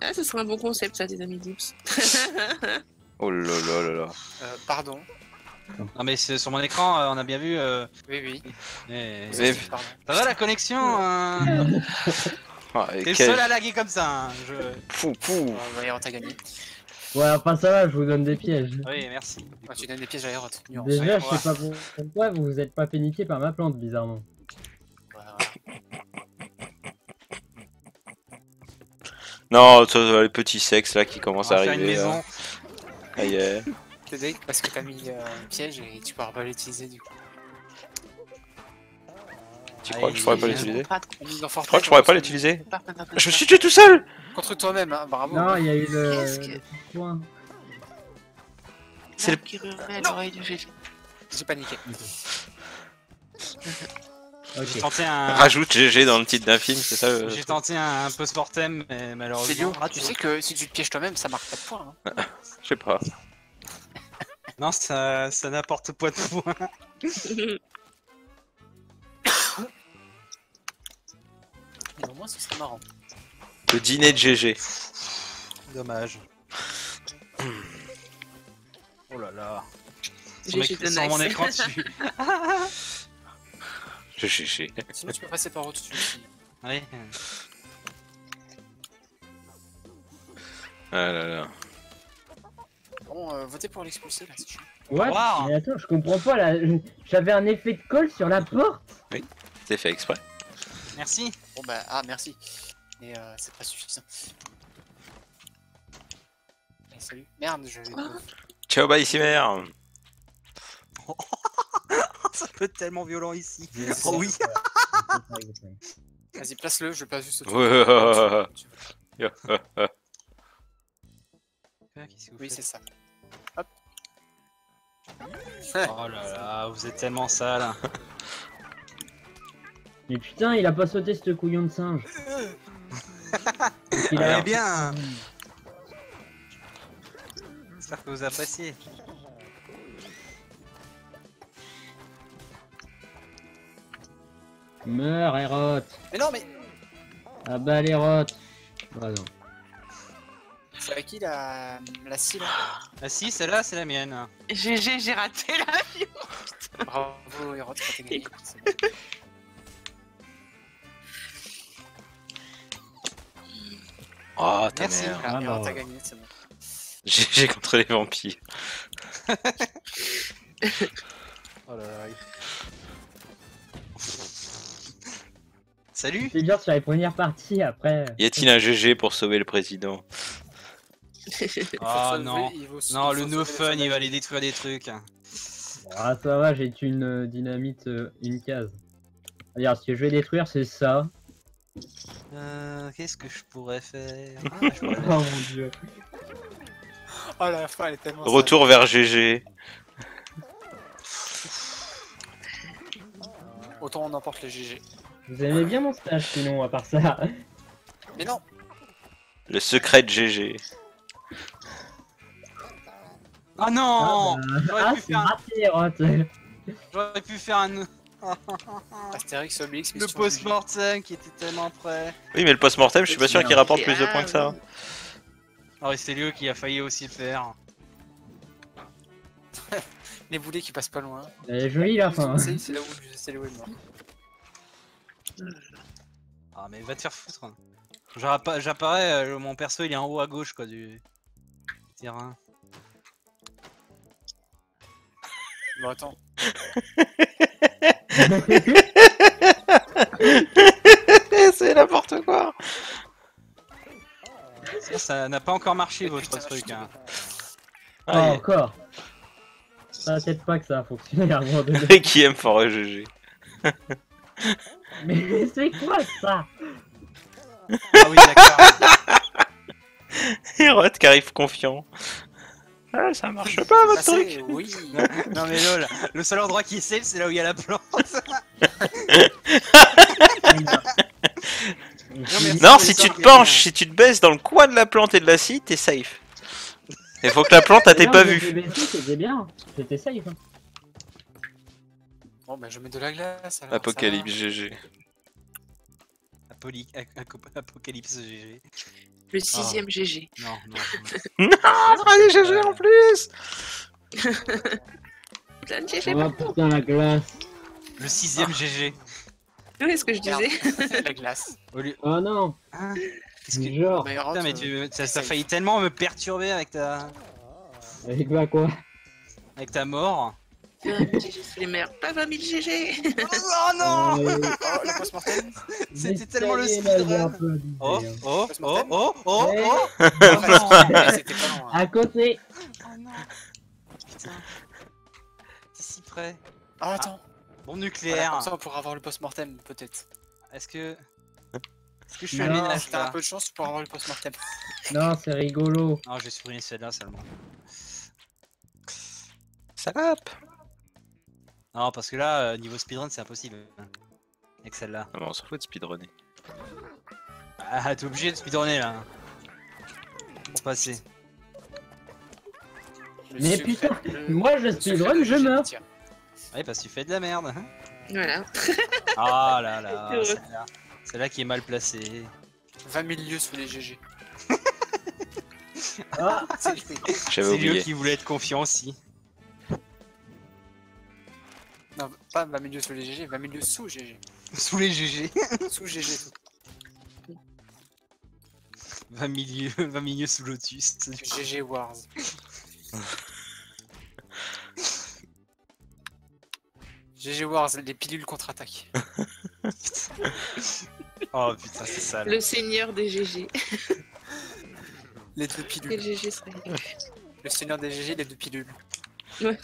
Ah, ce serait un bon concept ça, des amis Dips. Oh là là là là. euh, pardon. Non mais c'est- sur mon écran, euh, on a bien vu... Euh... Oui oui. Mais- Pardon. Ça va la connexion hein Ah, et T'es le quel- seul à laguer comme ça, hein. je... Fou, fou. On va y t'as gagné. Ouais, enfin ça va, je vous donne des pièges. Oui, merci. Ouais, tu donnes des pièges à Aerot. Déjà, ouais, je sais pas pour- pourquoi vous vous êtes pas fait niquer par ma plante, bizarrement. Voilà. Non, les petits sexes là qui commencent à une arriver. Ah, yeah. Parce que t'as mis euh, un piège et tu pourras pas l'utiliser du coup. Tu crois que je pourrais pas l'utiliser Tu crois que je pourrais pas l'utiliser Je me suis tué tout seul Contre toi-même, hein, bravo. Non, il y a eu le, Qu'est-ce que- le petit point. C'est le- qui hurlerait à l'oreille du GG. J'ai paniqué. J'ai tenté un... Rajoute GG dans le titre d'un film, c'est ça le- J'ai tenté un, post-mortem, mais malheureusement... Célio, raté. tu sais que si tu te pièges toi-même, ça marque pas de points. Hein. Je sais pas. Non, ça, ça n'apporte pas de points. Mais au moins, ce serait marrant. Le dîner de GG. Dommage. Oh là là. Sur, GG de sur mon écran, tu... Je GG. Sinon, tu peux passer par au-dessus aussi. Oui. Ah là là. Bon, euh, votez pour l'expulser là, c'est chiant. What Wow. Mais attends, je comprends pas là. J'avais un effet de colle sur la porte. C'est fait exprès. Merci. Bon bah, ah merci. Mais euh, c'est pas suffisant. Allez, salut. Merde, je vais. Ciao, bye, ici mère. ça peut être tellement violent ici. Oh oui. Vas-y, place-le, je place juste Oui, c'est ça. Oh là là, vous êtes tellement sale. Mais putain, il a pas sauté ce couillon de singe. Il a- bien. J'espère que vous appréciez. Meurs, Erot. Mais non, mais Ah bah, l'Erot. Ah non. C'est à qui la, la scie là Ah si, celle-là, c'est la mienne. GG, j'ai raté l'avion. Bravo, Hérode, quand t'as gagné. Oh, ta Merci. mère. Ah, Hérode, t'as gagné, c'est bon. GG contre les vampires. Oh là là. Salut C'est dur sur les premières parties après. Y a-t-il un GG pour sauver le président? Ah sauver- non. Non, le no fun, il va aller détruire des trucs. Ah ça va, j'ai une euh, dynamite, euh, une case. Regarde, ce que je vais détruire, c'est ça. Euh, qu'est-ce que je pourrais faire Ah, je pourrais- Oh mon dieu. Oh la fin, elle est tellement. Retour vers GG. Autant on emporte le GG. Vous aimez bien mon stage sinon, à part ça. Mais non Le secret de GG. Ah non Ah, J'aurais Ah, pu, c'est faire un- raté, j'aurais pu faire un... Astérix, Obélix, le post-mortem qui était tellement prêt. Oui, mais le post-mortem, je suis pas sûr qu'il rapporte plus de Ah, points que ça. Alors, et c'est lui qui a failli aussi le faire. Les boulets qui passent pas loin. Elle est jolie la fin. C'est là où c'est il est mort. Ah, mais va te faire foutre. J'apparais, euh, mon perso il est en haut à gauche quoi du terrain. Bon, attends. C'est n'importe quoi. Ça, ça n'a pas encore marché votre Putain, truc. Hein. Ah, Ah, et- encore Ça peut-être pas que ça a fonctionné à un moment donné. Qui aime Forêt GG. Mais c'est quoi ça? Ah oui d'accord. Et Rod qui arrive confiant. Ah, ça marche pas votre truc. Oui. non mais lol, le seul endroit qui est safe c'est là où il y a la plante. Non, c'est si tu te penches, si tu te baisses dans le coin de la plante et de la scie, t'es safe. Il faut que la plante, t'ait Non, pas vu. C'était bien, j'étais safe. Bon, bah, je mets de la glace alors. Apocalypse. GG. Apocalypse GG. Le sixième GG. Non, non. Ah, allez GG en plus Plein de GG. Oh putain la glace. Le sixième GG. Oui, ce que je disais. La glace. Oh non, Hein Qu'est-ce que- genre, Mais rentre, Putain, mais euh, tu, ça, ça a failli tellement me perturber avec ta, avec quoi? Avec ta mort. 20 000 GG, c'est les meilleurs. Pas 20 000 GG. Oh non Euh, Oh, le post-mortem C'était tellement le là, speedrun. Oh, oh, oh, oh, oh, Eh. oh Mais C'était pas loin. À côté Oh non Putain T'es si près Oh, attends. Bon Voilà, nucléaire comme ça, on pourra avoir le post-mortem, peut-être. Est-ce que... Est-ce que je suis ménage Si t'as un là peu de chance, tu pourras avoir le post-mortem. Non, c'est rigolo. Non, je vais supprimer celle-là seulement. Salope Non, parce que là, euh, niveau speedrun, c'est impossible. Avec celle-là. Ah, mais on s'en fout de speedrunner. Ah, t'es obligé de speedrunner là. Pour passer. Mais putain, le- Moi je speedrun, de je meurs. tiens. Ouais, parce que tu fais de la merde. hein. Voilà. Ah là là, Heureux. celle-là. Celle-là qui est mal placée. 20 000 lieux sous les GG. Ah, C'est J'avais C'est lui oublié. qui voulait être confiant aussi. Non, pas 20 000 lieux sous les GG, 20 000 lieux sous GG. Sous les GG. Sous GG. 20 milieux, 20 milieux sous Lotus. GG Wars. GG Wars, les pilules contre-attaque. Oh putain, c'est sale. Le seigneur des GG. Les deux pilules. GG serait Le seigneur des GG, les deux pilules. Ouais.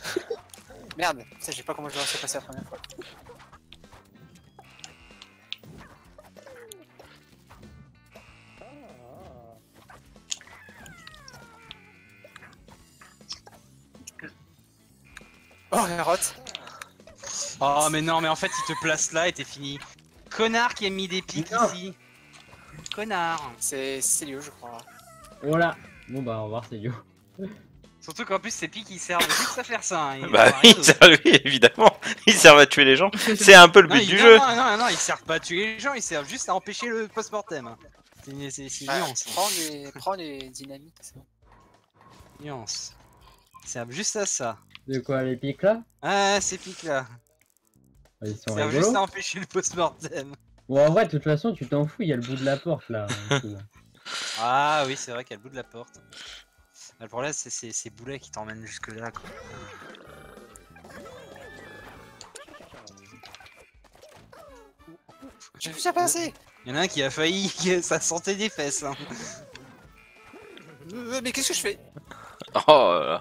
Merde, ça, je sais pas comment je vais passer la première fois. Oh, Herot Oh mais non, mais en fait, il te place là et t'es fini. Connard qui a mis des pics Non. ici. Connard. C'est Célio, je crois. voilà. Bon bah au revoir, c'est Yo. Surtout qu'en plus, ces pics ils servent juste à faire ça. hein. Ils Bah oui, évidemment. Ils servent à tuer les gens. C'est un peu le but du non, jeu. Non, non, non, ils servent pas à tuer les gens, ils servent juste à empêcher le post-mortem. C'est c'est- c'est Ah, nuance. prends, les, prends les dynamites. Nuance. Ils servent juste à ça. De quoi les pics là? Ah, ces pics là. Ils Ils sont servent juste à empêcher le post-mortem. Bon en vrai, de toute façon, tu t'en fous, il y a le bout de la porte là. Ah oui, c'est vrai qu'il y a le bout de la porte. Le problème, c'est c'est ces boulets qui t'emmènent jusque là. Quoi. J'ai vu ça passer Il y en a un qui a failli, que ça sentait des fesses. hein. Euh, Mais qu'est-ce que je fais? Oh là là.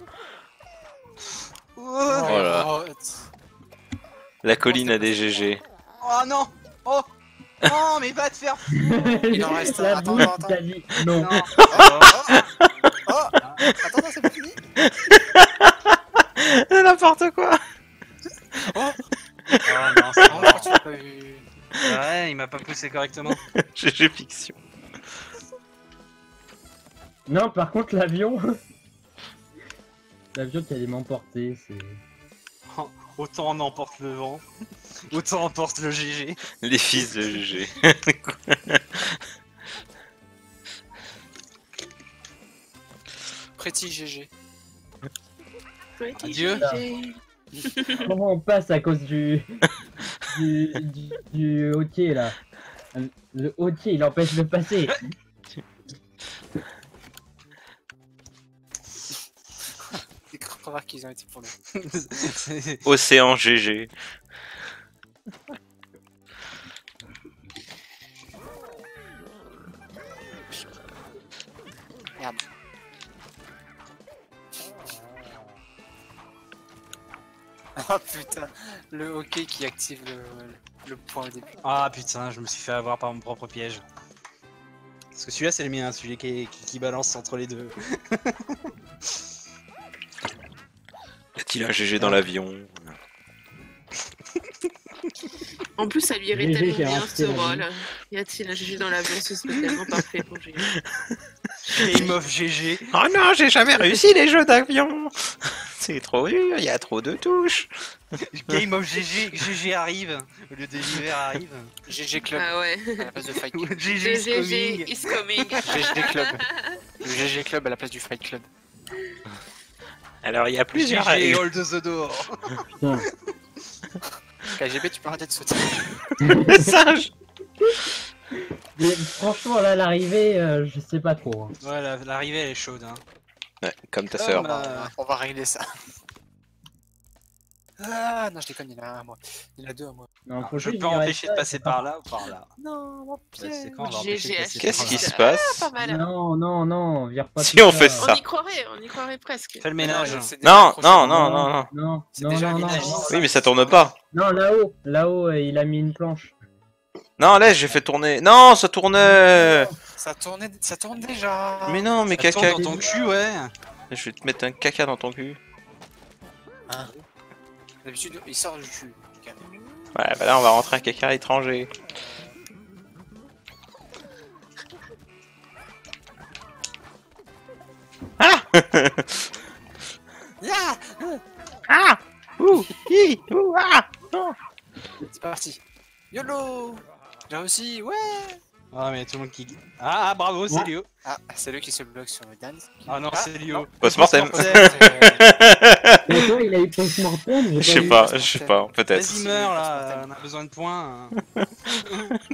Oh, Voilà. Herot. La colline a des GG. oh non Oh Non, mais va te faire Il en reste un. Attends, attends, dit non. Non. Oh, oh, oh. Attends, non, c'est pas fini N'importe quoi. Oh non, c'est Oh, bon. tu l'as pas vu. Ouais, il m'a pas poussé correctement. GG fiction. Non, par contre, l'avion. L'avion qui allait m'emporter, c'est. Autant on emporte le vent, autant emporte le GG. Les fils de GG. Pretty GG. Adieu. GG. Comment on passe à cause du. du, du, du hockey là Le hautier, il empêche de passer. Les crevards qu'ils ont été pour nous. Océan GG. Ah putain, le hockey qui active le, le point au début. Ah putain, je me suis fait avoir par mon propre piège. Parce que celui-là c'est le mien, celui qui, qui, qui balance entre les deux. Y a-t-il un GG dans l'avion? En plus, ça lui irait tellement bien ce rôle. Y a-t-il un GG dans l'avion Ce serait tellement parfait pour GG. Game of GG. Oh non, j'ai jamais réussi les jeux d'avion C'est trop dur, il y a trop de touches Game of GG. GG arrive. Le deliver arrive. GG Club Ah ouais. à la place de Fight Club. GG is GG coming. is coming. GG Club. Le GG Club à la place du Fight Club. Alors il y a plusieurs GG hold the door. Putain. KGB, tu peux arrêter de sauter. Singe Mais franchement, là, l'arrivée, euh, je sais pas trop. hein. Ouais, la- l'arrivée elle est chaude. Hein. Ouais, comme ta sœur. bah. Va- On va régler ça. Ah non, je déconne, il y en a un à moi. Il y en a deux à moi. Non, Je peux empêcher de passer par là ou par là. Non, mon passer Qu'est-ce qui là. se passe Pas mal. Non, non, non, vire pas Si on fait ça. On y croirait, on y croirait presque. Fais le ménage. Non, non, non, non, non. Non, C'est non, déjà non, non, ménage. non. Oui, mais ça tourne pas. Non, là-haut, là-haut, euh, il a mis une planche. Non, laisse, j'ai fait tourner. Non, ça tournait Ça tournait, ça tourne déjà. Mais non, mais Ça tourne caca. dans ton cul, ouais. Je vais te mettre un caca dans ton cul. D'habitude, il sort du cul. Ouais, bah là, on va rentrer un caca étranger. Ah Ya Ah Ouh Hi Ouh Ah Non C'est parti. YOLO J'ai réussi, ouais Ah, mais tout le monde qui. Ah, ah, bravo, c'est. Léo. Ah, c'est lui qui se bloque sur le dance. Ah non, c'est Léo. Post-mortem. Mais toi, il a eu post-mortem Je sais pas, je sais pas, peut-être. Vas-y, meurs là, on a besoin de points.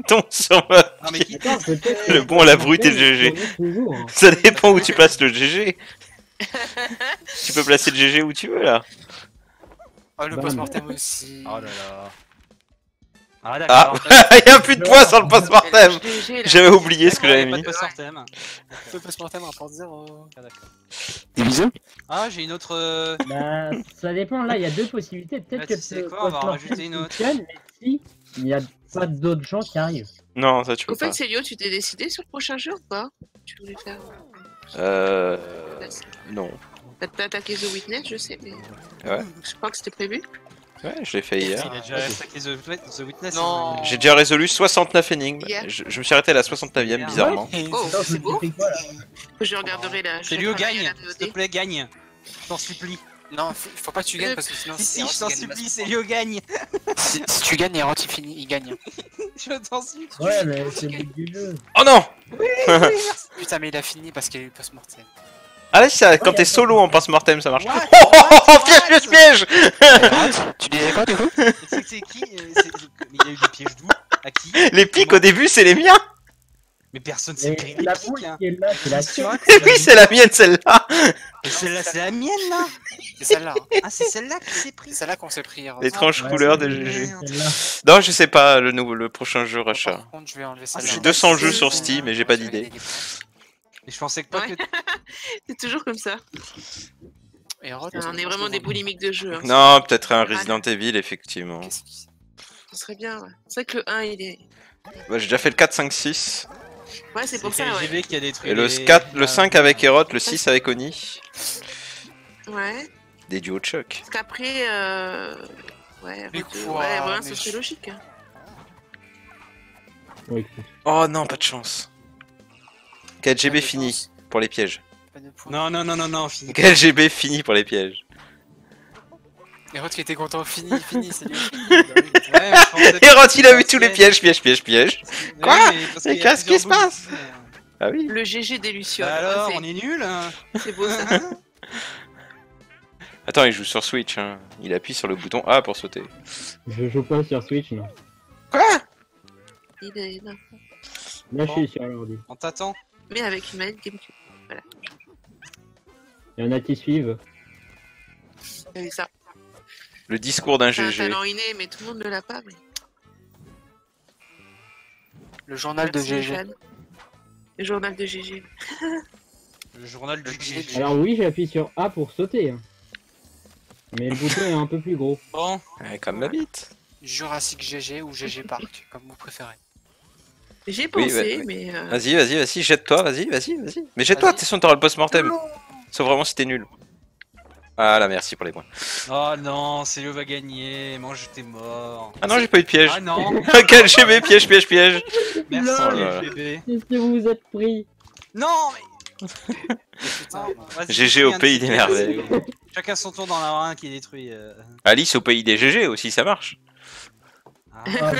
Tombe sur. Ah, peut-être- Le bon, la brute et le GG. Hein. Ça dépend où tu places le GG. tu peux placer le GG où tu veux, là. Oh, le Bam. post-mortem aussi. Oh là là. Ah, Ah d'accord. Il y a plus de points sur le post-mortem. J'avais oublié ce que j'avais Pas de mis. post-mortem. Le post-mortem rapporte 0. Ah, d'accord. Des bisous Ah, j'ai une autre. euh, Bah, ça dépend, là, il y a deux possibilités. Peut-être Bah, que tu sais ce quoi, on va en rajouter une autre. mais si il n'y a pas d'autres gens qui arrivent. Non, ça tu peux Au fait. Célio, tu t'es décidé sur le prochain jeu ou pas? Tu voulais faire. Euh... Non. T'as t'as attaqué The Witness, je sais, mais. Ouais. Je crois que c'était prévu. Ouais, je l'ai fait hier. Il a déjà attaqué The, The Witness. Non. hein. J'ai déjà résolu 69 énigmes. Je, je me suis arrêté à la 69ème, Hier. bizarrement. Oh, c'est beau. Je regarderai la. C'est regarderai gagne. S'il te plaît, gagne. Je t'en supplie. Non, faut, faut pas que tu gagnes parce que sinon. Si, si, je t'en supplie, c'est Léo gagne. Si, si tu gagnes, Erot il finit, il gagne. Je t'en supplie. Ouais, mais c'est le but du jeu. Oh non Putain, mais il a fini parce qu'il a eu le post-mortem. Ah là, ça, quand t'es solo en post-mortem, ça marche. What Oh, oh, oh, piège, piège, piège Erot, tu disais quoi du coup C'est c'est qui euh, c'est- c'est- Mais il y a eu des pièges d'où? À qui? Les pics au début, c'est les miens Mais personne s'est créé la pics. boule hein. qui est là, c'est la Oui, c'est la mienne, celle-là Mais Celle-là, c'est la mienne là C'est celle-là. hein. Ah, c'est celle-là qui s'est C'est prise celle-là qu'on s'est pris. Erot. L'étrange Ouais, couleur c'est de GG. Non, je sais pas, le, nouveau, le prochain jeu, Racha. Par contre, je vais enlever ça. J'ai 200 jeux sur Steam et j'ai pas d'idée. Mais je pensais que pas Ouais. que. C'est toujours comme ça. On est vraiment des boulimiques de jeu. hein. Non, peut-être un Resident Evil, effectivement. Qui- Ce serait bien, ouais. C'est vrai que le 1, il est. Bah, j'ai déjà fait le 4, 5, 6. Ouais, c'est pour ça, ouais. Qui a détruit. Et le, les- 4, le Ah, 5 avec Erot, le 6 avec Oni. Ouais. Des duos de choc. Parce qu'après. Euh... Ouais, Mais Re2, quoi, ouais, ouais, mais ce serait je- logique. hein. Oui. Oh non, pas de chance. KGB Pas de fini chance. pour les pièges. Non, non, non, non, non, fini. KGB fini pour les pièges. Erot qui était content, fini, fini, c'est lui. Ouais, je il a vu tous les pièges, pièges, pièges, pièges. Quoi mais qu'est-ce qui se passe. Ah oui Le GG des Lucioles. Bah alors, on est nuls hein. c'est beau ça. Attends, il joue sur Switch. Hein. Il appuie sur le bouton A pour sauter. Je joue pas sur Switch, non. Quoi idée. non. Là, je suis sur l'ordi. On t'attend. Mais avec une manette GameCube. Il y en a qui suivent. Vu ça Le discours d'un C'est un GG. talent inné, mais tout le monde ne l'a pas. Mais... Le journal de Merci, GG. Jeanne. Le journal de GG. Le journal du Le GG. Alors oui, j'appuie sur A pour sauter. hein. Mais le bouton est un peu plus gros. Bon, Ouais, comme ma bite. Jurassic GG ou GG Park, comme vous préférez. J'ai pensé, mais. euh, Vas-y, vas-y, vas-y, jette-toi, vas-y, vas-y, vas-y. Mais jette-toi, toute façon, t'auras le post-mortem. Sauf vraiment si t'es nul. Ah là, merci pour les points. oh non, Célio va gagner. Mange tes morts. Ah non, j'ai pas eu de piège. Ah non, Quel GB, piège, piège, piège. merci Oh bébés. Qu'est-ce que vous vous êtes pris Non, mais. Putain, Vas-y, GG au pays des merveilles. Chacun son tour dans la main qui est détruit. euh. Alice au pays des GG aussi, ça marche. Ah.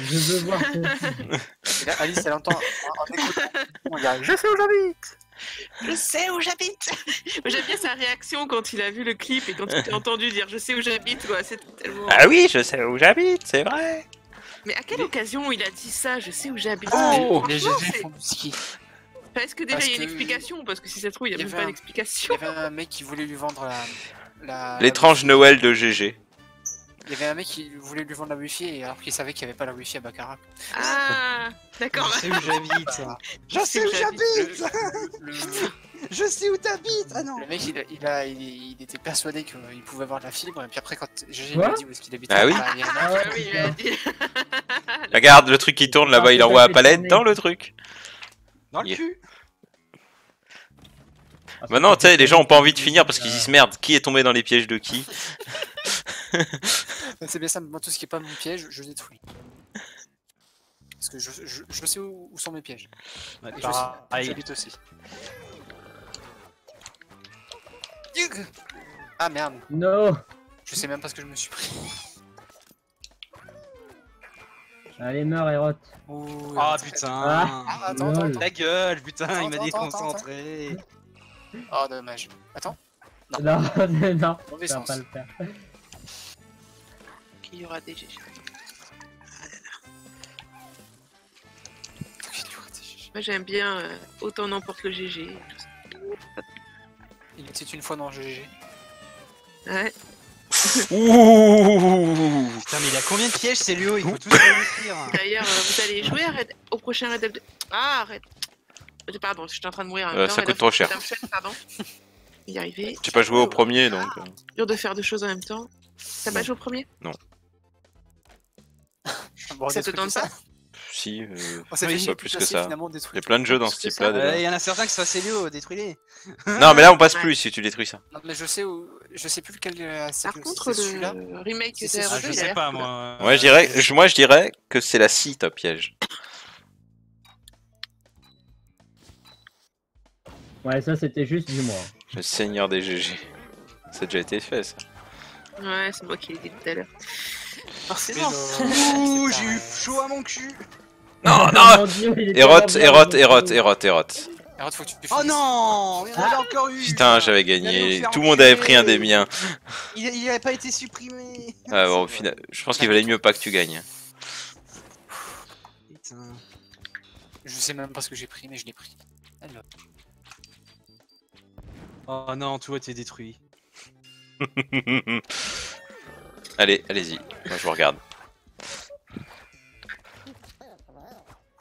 Je veux voir. Et là, Alice, elle entend on Je sais où j'habite Je sais où j'habite Moi, J'aime bien sa réaction quand il a vu le clip et quand il t'a entendu dire je sais où j'habite quoi, c'est tellement... Ah oui, je sais où j'habite, c'est vrai. Mais à quelle occasion il a dit ça Je sais où j'habite? Oh, Les GG font du ski. Est-ce que déjà il y a une que- explication Parce que si ça se trouve il y a même pas un- Il d'explication. y avait un mec qui voulait lui vendre la. la L'étrange la Noël de GG. Il y avait un mec qui voulait lui vendre la wifi alors qu'il savait qu'il n'y avait pas la wifi à Baccarat. Ah D'accord. Je sais où j'habite. Je sais sais où j'habite. Le, Je sais où t'habites. Ah non. le mec il, a, il, a- il, il était persuadé qu'il pouvait avoir de la fibre et puis après quand GG lui Quoi a dit où est-ce qu'il habitait, Ah oui il y a un mec Ah qui- oui, il a dit. Regarde le truc qui tourne là-bas, il envoie la palette dans le truc. Dans le cul. Maintenant, tu sais, les gens ont pas envie de finir parce qu'ils disent merde, qui est tombé dans les pièges de qui C'est bien ça, moi tout ce qui est pas mon piège, je détruis. Parce que je, je, je sais où, où sont mes pièges. Ouais, Et je sais- j'habite aussi. Ah merde, Non je sais même pas ce que je me suis pris. Allez, meurs, Hérot. Ouh, Ah putain. Ah, attends, attends, Lol. attends. Ta gueule, putain, il m'a Attends, attends, déconcentré. Oh dommage. Attends, Non, non, mauvais ça va sens. pas le faire. Qu'il y aura des GG. Moi j'aime bien euh, autant n'emporte le GG. Il était une fois dans GG. Ouais. Ouh Putain, mais il a combien de pièges, Célio Il faut tous. D'ailleurs, euh, vous allez jouer à Red- au prochain Red Dead 2. Ah, arrête. Euh, Pardon, j'étais en train de mourir. Euh, ça coûte trop cher. Pardon. Y arriver. J'ai pas joué au premier donc. euh, Dur de faire deux choses en même temps. T'as pas Non. joué au premier? Bon, Ça te tente tout ça. Si, euh, Oui, pas plus que ça. il y a plein de jeux dans ce type-là. Euh, Il y en a certains que ce soit Célio, détruis-les. Non, mais là on passe Ouais. plus si tu détruis ça. Non, mais je sais où. Je sais plus lequel euh, c'est Par contre, le remake de c'est R2, Ah, je sais pas, moi. Ouais, je dirais, je- moi je dirais que c'est la scie top piège. Ouais, ça c'était juste du moi. Le seigneur des GG. Ça a déjà été fait ça. Ouais, c'est moi qui l'ai dit tout à l'heure. Forcément. Ouh, j'ai eu chaud à mon cul. Non, Oh non mon Hérot, Dieu. Hérot, Hérot. Alors, faut que tu Oh non Il y en avait encore eu. Putain, j'avais gagné. Tout le monde avait pris un des miens. Il, il avait pas été supprimé. Ah, bon, au final, je pense qu'il valait mieux pas que tu gagnes. Putain. Je sais même pas ce que j'ai pris, mais je l'ai pris. Alors. Oh non, tout a été détruit. Allez, allez-y. Moi je vous regarde.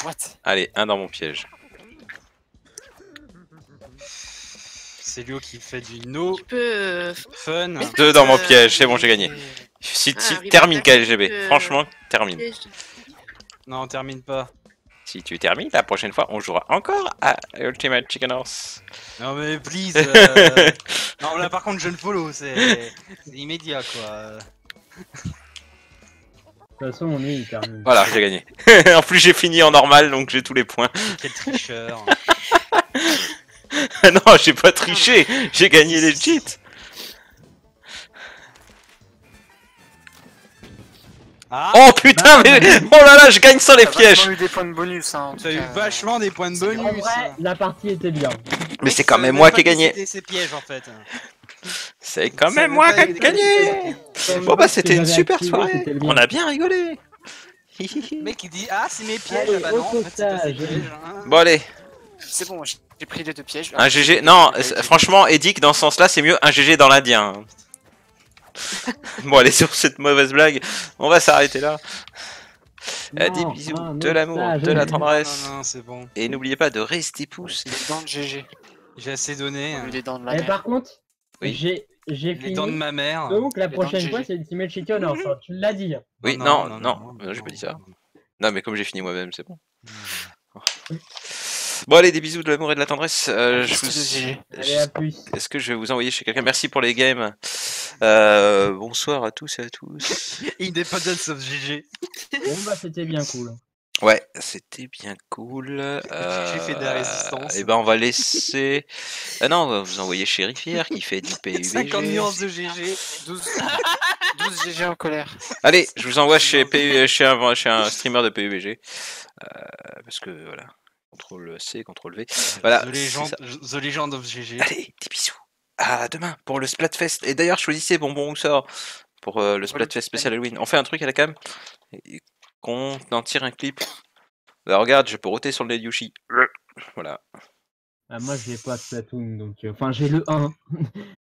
What? Allez, un dans mon piège. Célio qui fait du no Tu peux. euh, fun. Deux dans mon Euh, piège, c'est bon, j'ai gagné. Si, Ah, si, River termine KLGB. euh, Franchement, termine. Non, on termine pas. Si tu termines, la prochaine fois, on jouera encore à Ultimate Chicken Horse. Non mais please. euh, non là par contre je ne follow, c'est immédiat quoi. De toute façon, on est hyper nul. Voilà, j'ai gagné. en plus, j'ai fini en normal, donc j'ai tous les points. Quel tricheur. non, j'ai pas triché, j'ai gagné les cheats. Ah, Oh putain, mais oh là là, je gagne sans les pièges. eu des points de bonus, hein. t'as eu vachement des points de c'est bonus. En vrai, la partie était bien. Mais c'est quand même moi qui ai gagné. C'était ces pièges en fait. C'est quand même moi qui ai gagné. Bon bah c'était une super soirée. On a bien rigolé. Le mec il dit Ah, c'est mes pièges. Allez, ah bah non, en fait, c'est pièges. hein. Bon allez, C'est bon, j'ai pris les deux pièges. un GG. Non, c'est- franchement, Edic, dans ce sens-là, c'est mieux un GG dans l'Indien. bon, allez, sur cette mauvaise blague, on va s'arrêter là. Euh, des Non, bisous, de l'amour, de la Non, tendresse. non, non, c'est bon. Et n'oubliez pas de rester pouce. Les dents de GG. J'ai assez donné. Hein. des dents de la Et mer. par contre, Oui. j'ai j'ai Les fini. dents de ma mère. Donc la Les prochaine fois, c'est Ultimate Chicken hein, Tu l'as dit. Oui, non, non, non, j'ai pas dit ça. Non, mais comme j'ai fini moi-même, c'est bon. Bon, allez, des bisous, de l'amour et de la tendresse. Euh, je vous... Allez, à plus. Est-ce que je vais vous envoyer chez quelqu'un? Merci pour les games. Euh, bonsoir à tous et à tous. Independence of GG. Bon, bah, c'était bien cool. Ouais, c'était bien cool. Euh, J'ai fait de la résistance. Et ben, on va laisser. Ah non, on va vous envoyer chez Rifier qui fait du PUBG. 50 nuances de GG. 12, 12 GG en colère. Allez, je vous envoie chez, PU chez, un, chez un streamer de PUBG. Euh, parce que voilà. CTRL C, CTRL V. Voilà. The Legend, ça. The Legend of GG. Allez, des bisous. À demain pour le Splatfest. Et d'ailleurs, choisissez bonbon ou sort pour euh, le Splatfest spécial Halloween. On fait un truc à la cam et qu'on en tire un clip. Bah, regarde, je peux roter sur le Yoshi. Voilà. Ah, moi, j'ai pas de Splatoon, donc. euh, Enfin, j'ai le 1.